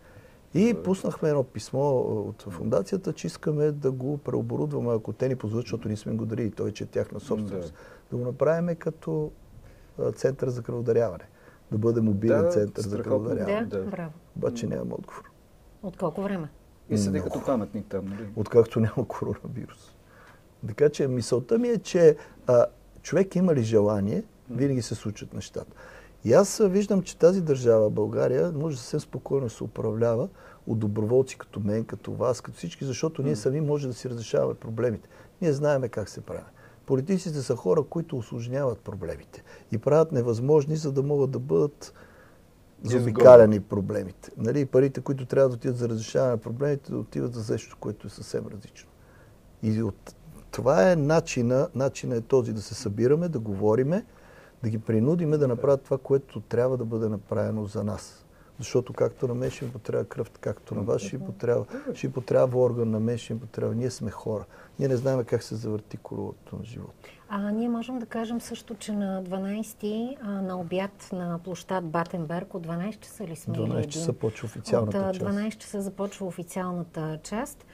И пуснахме едно писмо от фундацията, че искаме да го преоборудваме, ако те ни позволят, защото ние сме го дарили, той че е тяхна собственост. Да. го направим като център за кръводаряване. Да бъде мобилен да, център за кръводаряване. Да, да. Браво. Обаче нямам отговор. От колко време? И седи като паметник там, нали? Откакто няма коронавирус. Така че мисълта ми е, че а, човек има ли желание, винаги се случат нещата. И аз виждам, че тази държава, България, може съвсем спокойно да се управлява от доброволци като мен, като вас, като всички, защото ние сами може да си разрешаваме проблемите. Ние знаеме как се прави. Политиците са хора, които осложняват проблемите и правят невъзможни, за да могат да бъдат заобикаляни проблемите. Нали, парите, които трябва да отидат за разрешаване на проблемите, да отиват за нещо, което е съвсем различно. И от... това е начина, начина е този да се събираме, да говориме, да ги принудиме да направят това, което трябва да бъде направено за нас. Защото както на мен ще им потрябва кръв, както на вас ще им потрябва, ще им потрябва орган, на мен ще им потрябва. Ние сме хора. Ние не знаем как се завърти колелото на живота. А ние можем да кажем също, че на 12-ти на обяд на площад Батенберг от 12 часа ли сме? 12 часа почва официалната от, част. От 12 часа започва официалната част.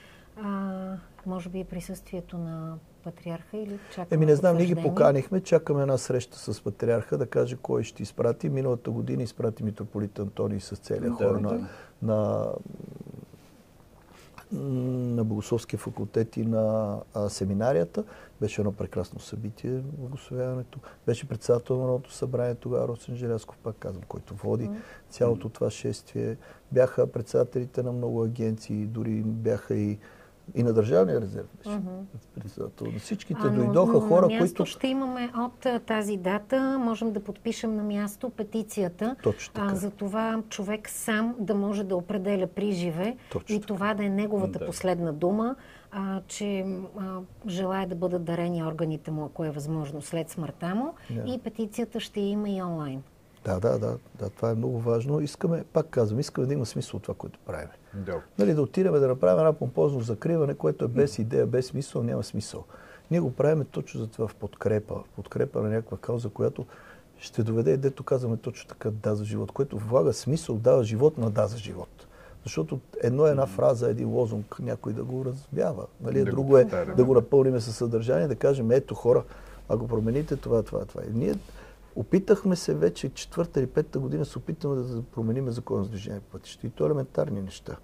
А, може би присъствието на патриарха или чакаме Еми не знам, ние ги поканихме, чакаме една среща с патриарха да каже кой ще изпрати. Миналата година изпрати митрополит Антоний с целия да, хор да. на, на, на Богословския факултет и на а, семинарията. Беше едно прекрасно събитие, благословяването. Беше председател на Народното събрание тогава, Росен Желясков, пак казвам, който води mm. цялото това шествие. Бяха председателите на много агенции, дори бяха и И на Държавния резерв беше председател. На всичките А, но- дойдоха но хора, на които... ще имаме от тази дата, можем да подпишем на място петицията. Точно така. А, за това човек сам да може да определя при живе Точно и това да е неговата Да. последна дума, а, че а, желая да бъдат дарени органите му, ако е възможно, след смъртта му. Да. И петицията ще има и онлайн. Да, да, да, да, това е много важно. Искаме, пак казвам, искаме да има смисъл това, което правим. Да. Нали, да отидем да направим една помпозно закриване, което е без идея, без смисъл, няма смисъл. Ние го правим точно за това в подкрепа, в подкрепа на някаква кауза, която ще доведе, дето казваме точно така, да за живот, което влага смисъл, дава живот на да за живот. Защото едно е една фраза, един лозунг, някой да го развява. Нали? Да го Друго е да го напълним със съдържание, да кажем, ето хора, ако промените това, това, това. И ние опитахме се вече четвърта или петата година се опитаме да променим закона за движение по пътища. И то елементарни неща.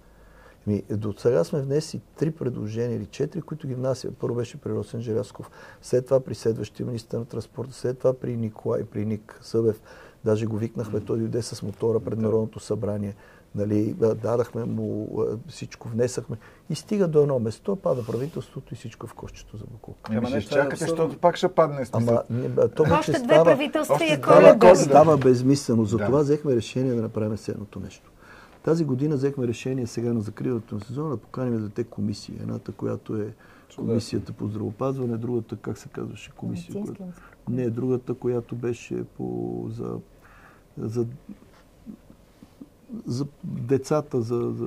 Ми, до сега сме внесли три предложения или четири, които ги внася. Първо беше при Росен Желязков, след това при следващия министър на транспорта, след това при Николай, при Ник Събев. Даже го викнахме, той дойде с мотора пред Народното събрание. Нали, дадахме му всичко, внесахме. И стига до едно место, пада правителството и всичко в кошчето за буклук. Ами Ама не, е чакате, защото пак ще падне смисъл. Ама ние, а, то Още две става, правителства и е коледа. коледа. става безмислено. Затова Да. взехме решение да направим следното нещо. Тази година взехме решение сега на закриването на сезона да поканим за те комисии. Едната, която е комисията по здравопазване, другата, как се казваше, комисия, която... Не, другата, която беше по, за, за, за децата, за, за,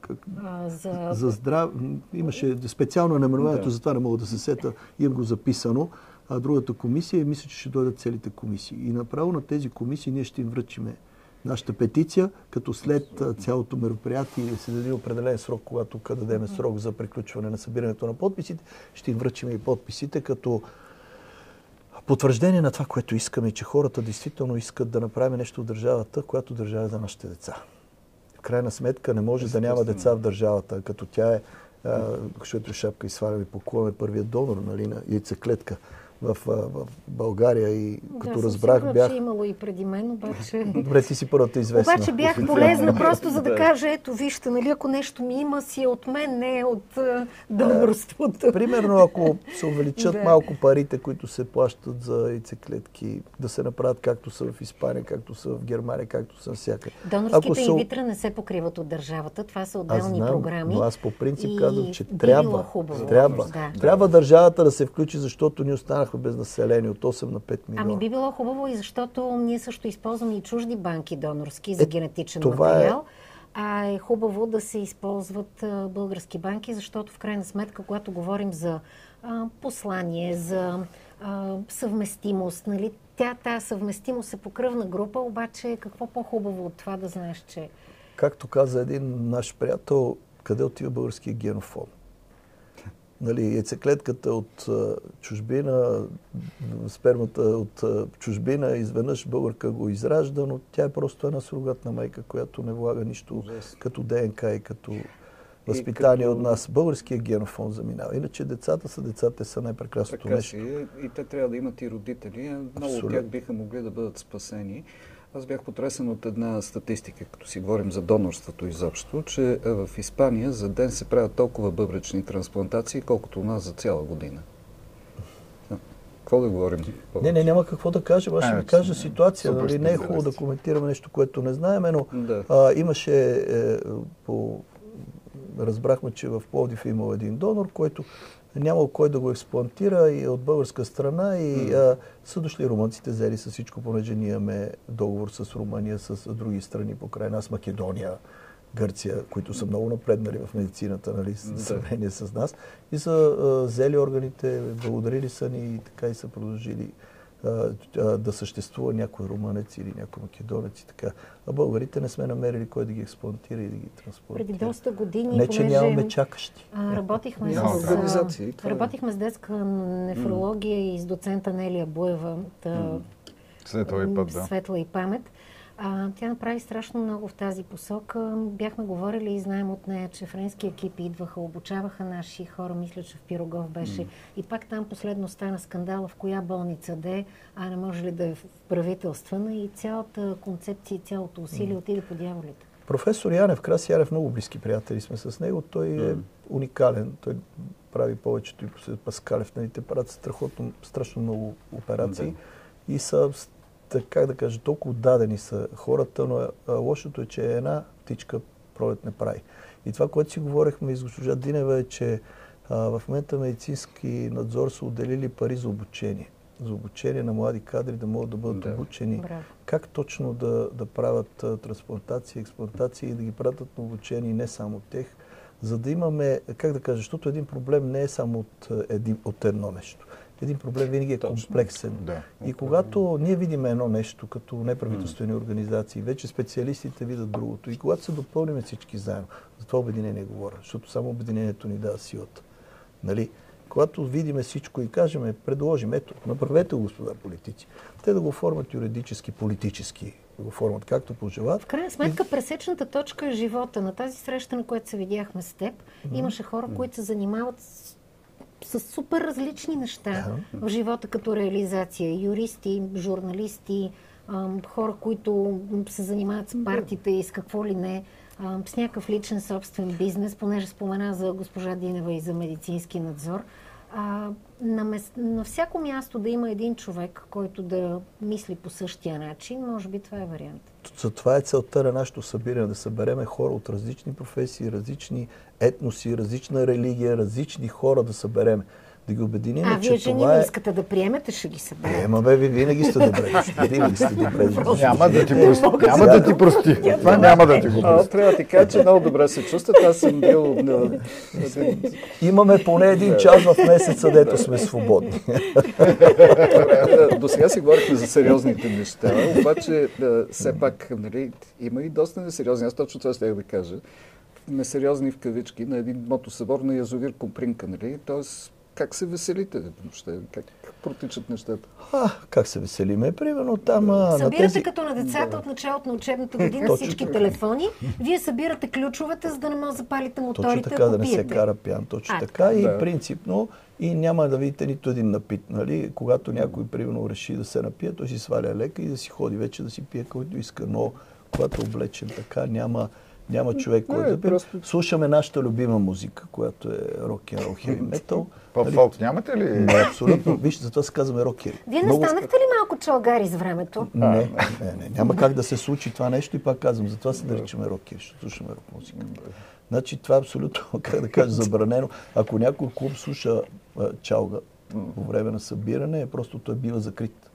как, А, за... за здрав... Имаше специално наименованието, Да. затова не мога да се сета. Имам го записано. А другата комисия и мисля, че ще дойдат целите комисии. И направо на тези комисии ние ще им връчиме нашата петиция, като след цялото мероприятие се даде определен срок, когато дадем срок за приключване на събирането на подписите, ще им връчим и подписите, като потвърждение на това, което искаме, че хората действително искат да направим нещо в държавата, която държава е за нашите деца. В крайна сметка не може да няма деца в държавата, като тя е, а, защото шапка и сваляме поклон е първият донор нали, на яйцеклетка в, в България и като да, разбрах сигурна, бях... че имало и преди мен, обаче... Добре, ти си първата известна. Обаче бях полезна просто за да Да. кажа, ето вижте, нали, ако нещо ми има, си е от мен, не е от донорството. Примерно, ако се увеличат Да. малко парите, които се плащат за яйцеклетки, да се направят както са в Испания, както са в Германия, както са всякъде. Донорските се- инвитра не се покриват от държавата, това са Аз отделни знам, програми. но аз по принцип и казвам, че трябва. хубаво. Трябва. Да. трябва държавата да се включи, защото ние останахме без население от 8 на 5 милиона. Ами би било хубаво и защото ние също използваме и чужди банки донорски за Е, генетичен е- материал. А е хубаво да се използват а, български банки, защото в крайна сметка, когато говорим за а, послание, за а, съвместимост, нали, тя, тази съвместимост е по кръвна група, обаче какво по-хубаво от това да знаеш, че Както каза един наш приятел, къде отива българския генофон? Нали, яйцеклетката от чужбина, спермата от чужбина, изведнъж българка го изражда, но тя е просто една сурогатна майка, която не влага нищо Ужасно. като ДНК и като възпитание като- от нас. Българския генофон заминава. Иначе децата са деца, те са най-прекрасното нещо. си. И те трябва да имат и родители. Много от тях биха могли да бъдат спасени. Аз бях потресен от една статистика, като си говорим за донорството изобщо, че е, в Испания за ден се правят толкова бъбречни трансплантации, колкото у нас за цяла година. Какво да говорим? Не, не, няма какво да кажем. Аз ще ви кажа ситуация. Нали? Не е хубаво да коментираме нещо, което не знаем, но Да. а, имаше е, по... Разбрахме, че в Пловдив е имал един донор, който нямал кой да го експлантира и от българска страна и а, са дошли румънците, взели с всичко, понеже ние имаме договор с Румъния, с други страни покрай нас, Македония, Гърция, които са много напреднали в медицината, нали, в Да. сравнение с нас. И са а, взели органите, благодарили са ни и така и са продължили да съществува някой румънец или някой македонец и така. А българите не сме намерили кой да ги експлантира и да ги транспортира. преди доста години, Не, че понеже нямаме чакащи. а, работихме, Няма с, а, е. работихме с детска нефрология и с доцента Нелия Буева. Та, След този път, да. Светла и памет. А, тя направи страшно много в тази посока. Бяхме говорили и знаем от нея, че френски екипи идваха, обучаваха наши хора, мисля, че в Пирогов беше. И пак там последно стана скандала в коя болница де, а не може ли да е в правителствена и цялата концепция и цялото усилие отиде по дяволите. Професор Янев, Краси Янев, много близки приятели сме с него. Той е уникален. Той прави повечето и Паскалев. Нали, те правят страхотно, страшно много операции. И са, как да кажа, толкова дадени са хората, но лошото е, че една птичка пролет не прави. И това, което си говорихме и с госпожа Динева е, че а, в момента медицински надзор са отделили пари за обучение. За обучение на млади кадри да могат да бъдат Да. обучени Браво. как точно да, да правят а, трансплантации, експлантации и да ги пратят на обучение, не само тех, за да имаме, как да кажа, защото един проблем не е само от, един, от едно нещо. Един проблем винаги е комплексен. Да. И когато ние видим едно нещо като неправителствени организации, вече специалистите видят другото. И когато се допълним всички заедно, за това обединение говоря, защото само обединението ни дава силата. Нали? Когато видиме всичко и кажем, предложим, ето, направете го, господа политици, те да го оформят юридически, политически, да го оформят както пожелат. В крайна сметка, пресечната точка е живота. На тази среща, на която се видяхме с теб, имаше хора, които се занимават с, с супер различни неща в живота като реализация. Юристи, журналисти, хора, които се занимават с партиите и с какво ли не, с някакъв личен собствен бизнес, понеже спомена за госпожа Динева и за медицински надзор. А, на, мес... на всяко място да има един човек, който да мисли по същия начин, може би това е вариант. Затова е целта на нашето събиране, да събереме хора от различни професии, различни етноси, различна религия, различни хора да събереме. Да ги обединим, А, че вие жени не е... искате да приемете, ще ги съберете. Ема бе, ви винаги сте добре. Винаги сте добре. Няма да ти прости. Няма да ти прости. Това няма да ти го А, прости. трябва да ти кажа, че много добре се чувстват. Аз съм бил. Имаме поне един час в месеца, дето сме свободни. До сега си говорихме за сериозните неща, обаче все пак нали, има и доста несериозни. Аз точно това ще да кажа. Несериозни в кавички на един мотосъбор на язовир Компринка. Нали? Тоест, как се веселите въобще? Как протичат нещата? А, как се веселиме? Примерно там а, на Събирате тези... като на децата от началото на учебната година Точно всички така. телефони. Вие събирате ключовете, за да не може да запалите Точно моторите, така, ако да не се кара пиян. Точно А, така и Да. принципно. И няма да видите нито един напит. Нали? Когато някой, примерно, реши да се напие, той си сваля лека и да си ходи вече да си пие който иска. Но когато е облечен така, няма, няма човек, който да пие. просто- Слушаме нашата любима музика, която е рок н рол, хеви метал. Пъп фолк нямате ли? Не, абсолютно. Вижте, затова се казваме рокери. Вие не Много- станахте ли малко чалгари с времето? Не, не, не, няма как да се случи това нещо и пак казвам, затова се наричаме рокери, защото слушаме рок музика. Значи това е абсолютно, как да кажа, забранено. Ако някой клуб слуша а, чалга по време на събиране, е просто той бива закрит.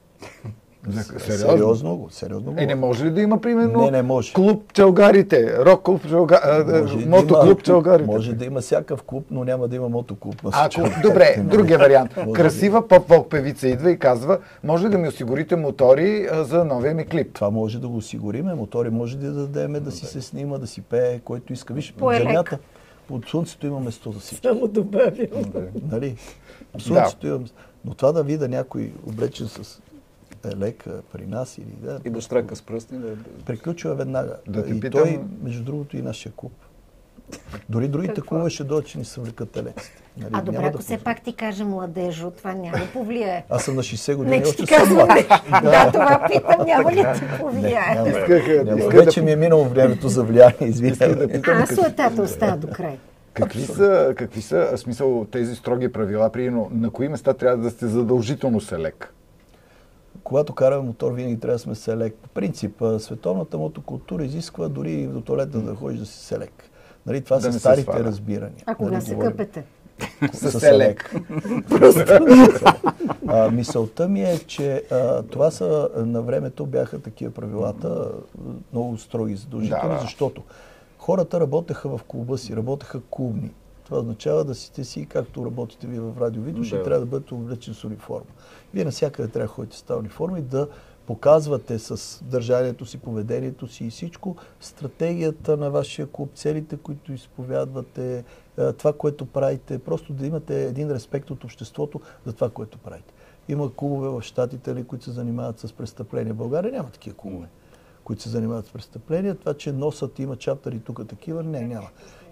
За- Сериозно, Сериозно? го, сериозно го. Е, не може ли да има, примерно, Не, не може. клуб челгарите, рок клуб челгарите, Може да мотоклуб има- челгарите? Може да има всякакъв клуб, но няма да има мотоклуб. Ако, добре, нали? другия вариант. Да Красива поп-вок певица идва и казва, може ли да ми осигурите мотори за новия ми клип? Това може да го осигуриме, мотори може да дадеме, да си се снима, да си пее, който иска. Виж, По от елек. земята, от слънцето има место за всички. Само добавям. Нали? Слънцето имам. Но това да видя някой облечен с елека при нас или да, И да штрака с пръсти. Да, приключва веднага. Да и питам- той, между другото, и нашия клуб. Дори другите клубове ще дойдат, че ни се влекат елекците. Нали? А добре, ако да все пак ти каже младежо, това няма да повлияе. Аз съм на 60 години, Не, още съм казвам млад. Да, това питам, няма ли да ти повлияе? Вече ми е минало времето за влияние, извинявай. А, суетата остава до край. Какви са, какви са, смисъл, тези строги правила, примерно, на кои места трябва да сте задължително селек? Когато караме мотор, винаги трябва да сме селек. По принцип, световната мотокултура изисква дори до туалета да ходиш да си селек. Нали, това Да са старите сваля. разбирания. А кога нали, се говорим. къпете? С селек. А, мисълта ми е, че а, това са на времето бяха такива правилата, много строги задължителни, Да, да. защото хората работеха в клуба си, работеха клубни. Това означава да сте си, както работите вие в радио Видео, ще Да. трябва да бъдете облечен с униформа. Вие навсякъде трябва да ходите с тази униформа и да показвате с държанието си, поведението си и всичко, стратегията на вашия клуб, целите, които изповядвате, е, това, което правите, просто да имате един респект от обществото за това, което правите. Има клубове в Штатите, нали, които се занимават с престъпления. В България няма такива клубове, които се занимават с престъпления. Това, че носът има чаптъри тук такива, не, няма.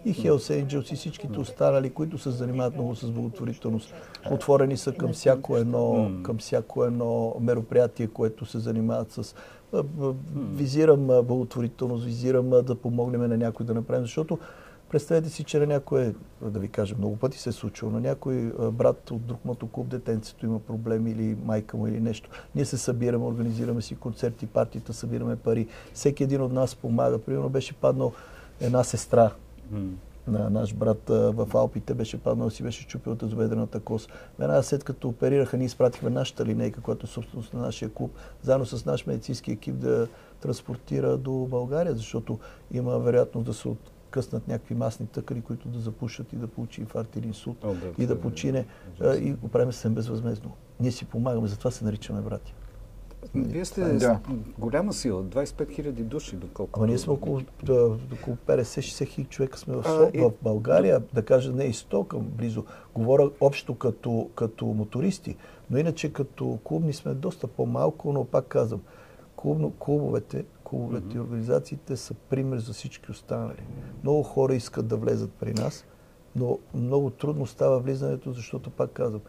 И Hells Angels и всичките останали, които се занимават много с благотворителност, отворени са към всяко едно, към всяко едно мероприятие, което се занимават с Визирам благотворителност, визирам да помогнем на някой да направим, защото Представете си, че на някой, да ви кажа, много пъти се е случило, на някой брат от друг мотоклуб, детенцето има проблем или майка му или нещо. Ние се събираме, организираме си концерти, партията, събираме пари. Всеки един от нас помага. Примерно беше паднал една сестра на наш брат в Алпите, беше паднал си беше чупил тазоведрената кост. Веднага след като оперираха, ние изпратихме нашата линейка, която е собственост на нашия клуб, заедно с наш медицински екип да транспортира до България, защото има вероятност да се къснат някакви масни тъкани, които да запушат и да получи инфаркт или инсулт О, да, и да почине. Да, и го правим съвсем безвъзмезно. Ние си помагаме, затова се наричаме брати. Вие сте да. голяма сила, 25 хиляди души, доколко. Ама ние сме около, да, около 50-60 хиляди човека сме в, а, и... в България, да кажа не и 100 към близо. Говоря общо като, като мотористи, но иначе като клубни сме доста по-малко, но пак казвам, клубно, клубовете, клубовете mm-hmm. и организациите са пример за всички останали. Много хора искат да влезат при нас, но много трудно става влизането, защото пак казвам,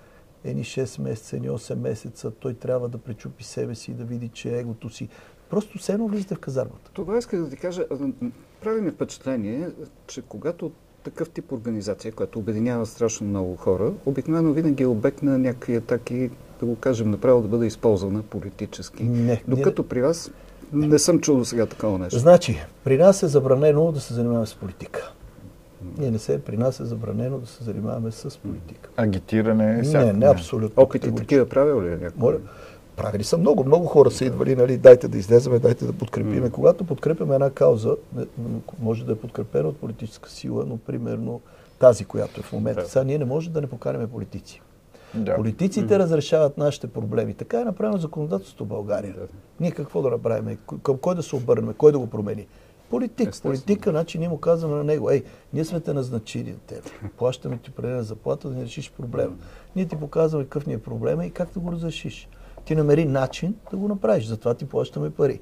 едни 6 месеца, едни 8 месеца, той трябва да пречупи себе си и да види, че егото си. Просто все едно влизате в казармата. Това исках да ти кажа. Прави ми впечатление, че когато такъв тип организация, която обединява страшно много хора, обикновено винаги е обект на някакви атаки, да го кажем направо, да бъде използвана политически. Не, Докато не... при вас не съм чул до сега такова нещо. Значи, при нас е забранено да се занимаваме с политика. Ние не се, при нас е забранено да се занимаваме с политика. Агитиране е всяко. Не, не, абсолютно. Опити такива правил ли е някой? Правили са много. Много хора са идвали, нали, дайте да излеземе, дайте да подкрепиме. Mm. Когато подкрепяме една кауза, може да е подкрепена от политическа сила, но примерно тази, която е в момента. Да. Сега ние не можем да не поканеме политици. Да. Политиците mm. разрешават нашите проблеми. Така е направено законодателството в България. Да. Ние какво да направим? Към кой да се обърнем? Кой да го промени? Политик. Естествено. Политика, значи ние му казваме на него, ей, ние сме те назначили теб. Плащаме ти определена заплата да не решиш проблема. Ние ти показваме какъв ни е проблема и как да го разрешиш. Ти намери начин да го направиш, затова ти плащаме пари.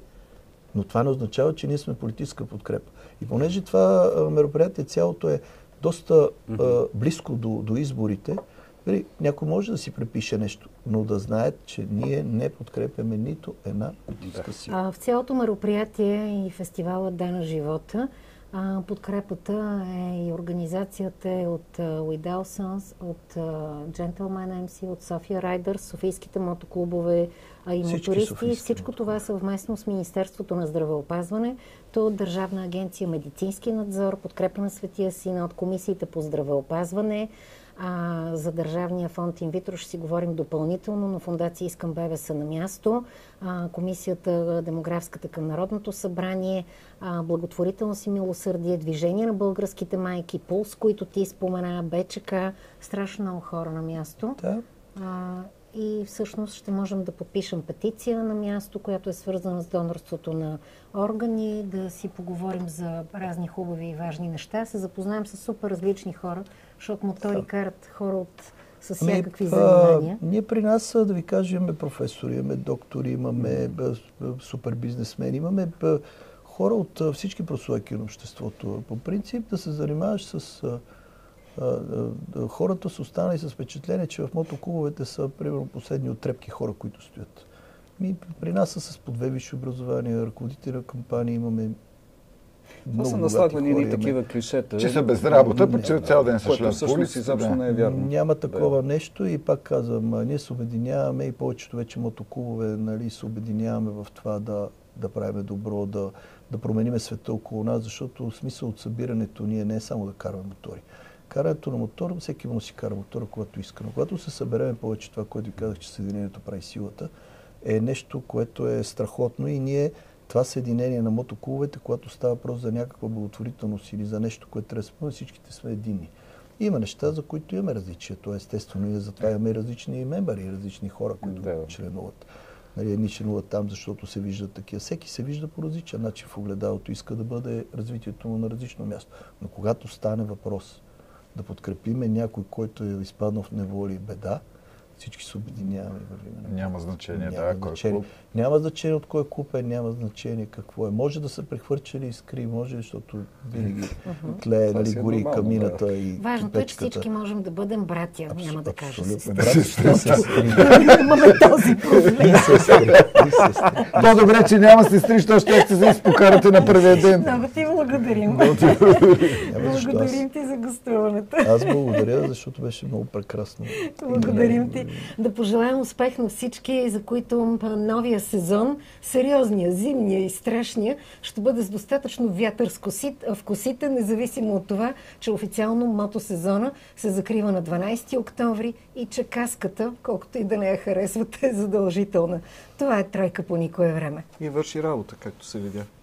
Но това не означава, че ние сме политическа подкрепа. И понеже това мероприятие цялото е доста близко до, до изборите, Нали, някой може да си препише нещо, но да знаят, че ние не подкрепяме нито една политическа сила. в цялото мероприятие и фестивала Ден на живота а, подкрепата е и организацията е от Уидал Sons, от Gentleman MC, от София Райдърс, Софийските мотоклубове а и Всички мотористи. Всичко това съвместно с Министерството на здравеопазване, то от Държавна агенция Медицински надзор, подкрепа на Светия Сина, от Комисиите по здравеопазване, а, за Държавния фонд Инвитро ще си говорим допълнително, но фундация Искам Бебе са на място. А, комисията Демографската към Народното събрание, а, благотворителност и милосърдие, движение на българските майки, Пулс, които ти спомена, БЧК, страшно много хора на място. Да. И всъщност ще можем да подпишем петиция на място, която е свързана с донорството на органи, да си поговорим за разни хубави и важни неща, се запознаем с супер различни хора, защото мотори карат хора от с всякакви ми, занимания. А, ние при нас, да ви кажем, имаме професори, имаме доктори, имаме супер бизнесмени, имаме хора от всички прослойки на обществото. По принцип да се занимаваш с хората са останали с впечатление, че в мотоклубовете са примерно последни от трепки хора, които стоят. Ми, при нас са с по две висши образования, ръководители на кампании, имаме това са наслагвани едни такива клишета. Че са без работа, пък че цял ден са шлят всъщност изобщо не е вярно. Няма такова да. нещо и пак казвам, ние се обединяваме и повечето вече мотоклубове нали, се обединяваме в това да, да правим добро, да, да промениме света около нас, защото смисъл от събирането ние не е само да караме мотори. Карането на мотор, всеки може да си кара мотора, когато иска. Но когато се събереме повече това, което ви казах, че съединението прави силата, е нещо, което е страхотно и ние това съединение на мотоклубовете, когато става въпрос за някаква благотворителност или за нещо, което трябва да всичките сме единни. Има неща, за които имаме различия. То естествено и затова имаме различни мембари, различни хора, които да. членуват. Нали, едни членуват там, защото се виждат такива. Всеки се вижда по различен начин в огледалото. Иска да бъде развитието му на различно място. Но когато стане въпрос да подкрепиме някой, който е изпаднал в неволи и беда, всички се вървим. Няма значение, няма да, кой значение. клуб. Няма значение от кой клуб е, няма значение какво е. Може да са прехвърчали искри, може, защото винаги тлее, нали, е гори камината да. и Важното е, че всички можем да бъдем братя. Няма да кажа сестри. Имаме този проблем. По-добре, че няма сестри, що ще се изпокарате на първия ден. Много ти благодарим. Благодарим ти за гостуването. Аз благодаря, защото беше много прекрасно. Благодарим ти. Да пожелаем успех на всички, за които новия сезон, сериозния, зимния и страшния, ще бъде с достатъчно вятър в косите, независимо от това, че официално мотосезона се закрива на 12 октомври и че каската, колкото и да не я харесвате, е задължителна. Това е тройка по никое време. И върши работа, както се видя.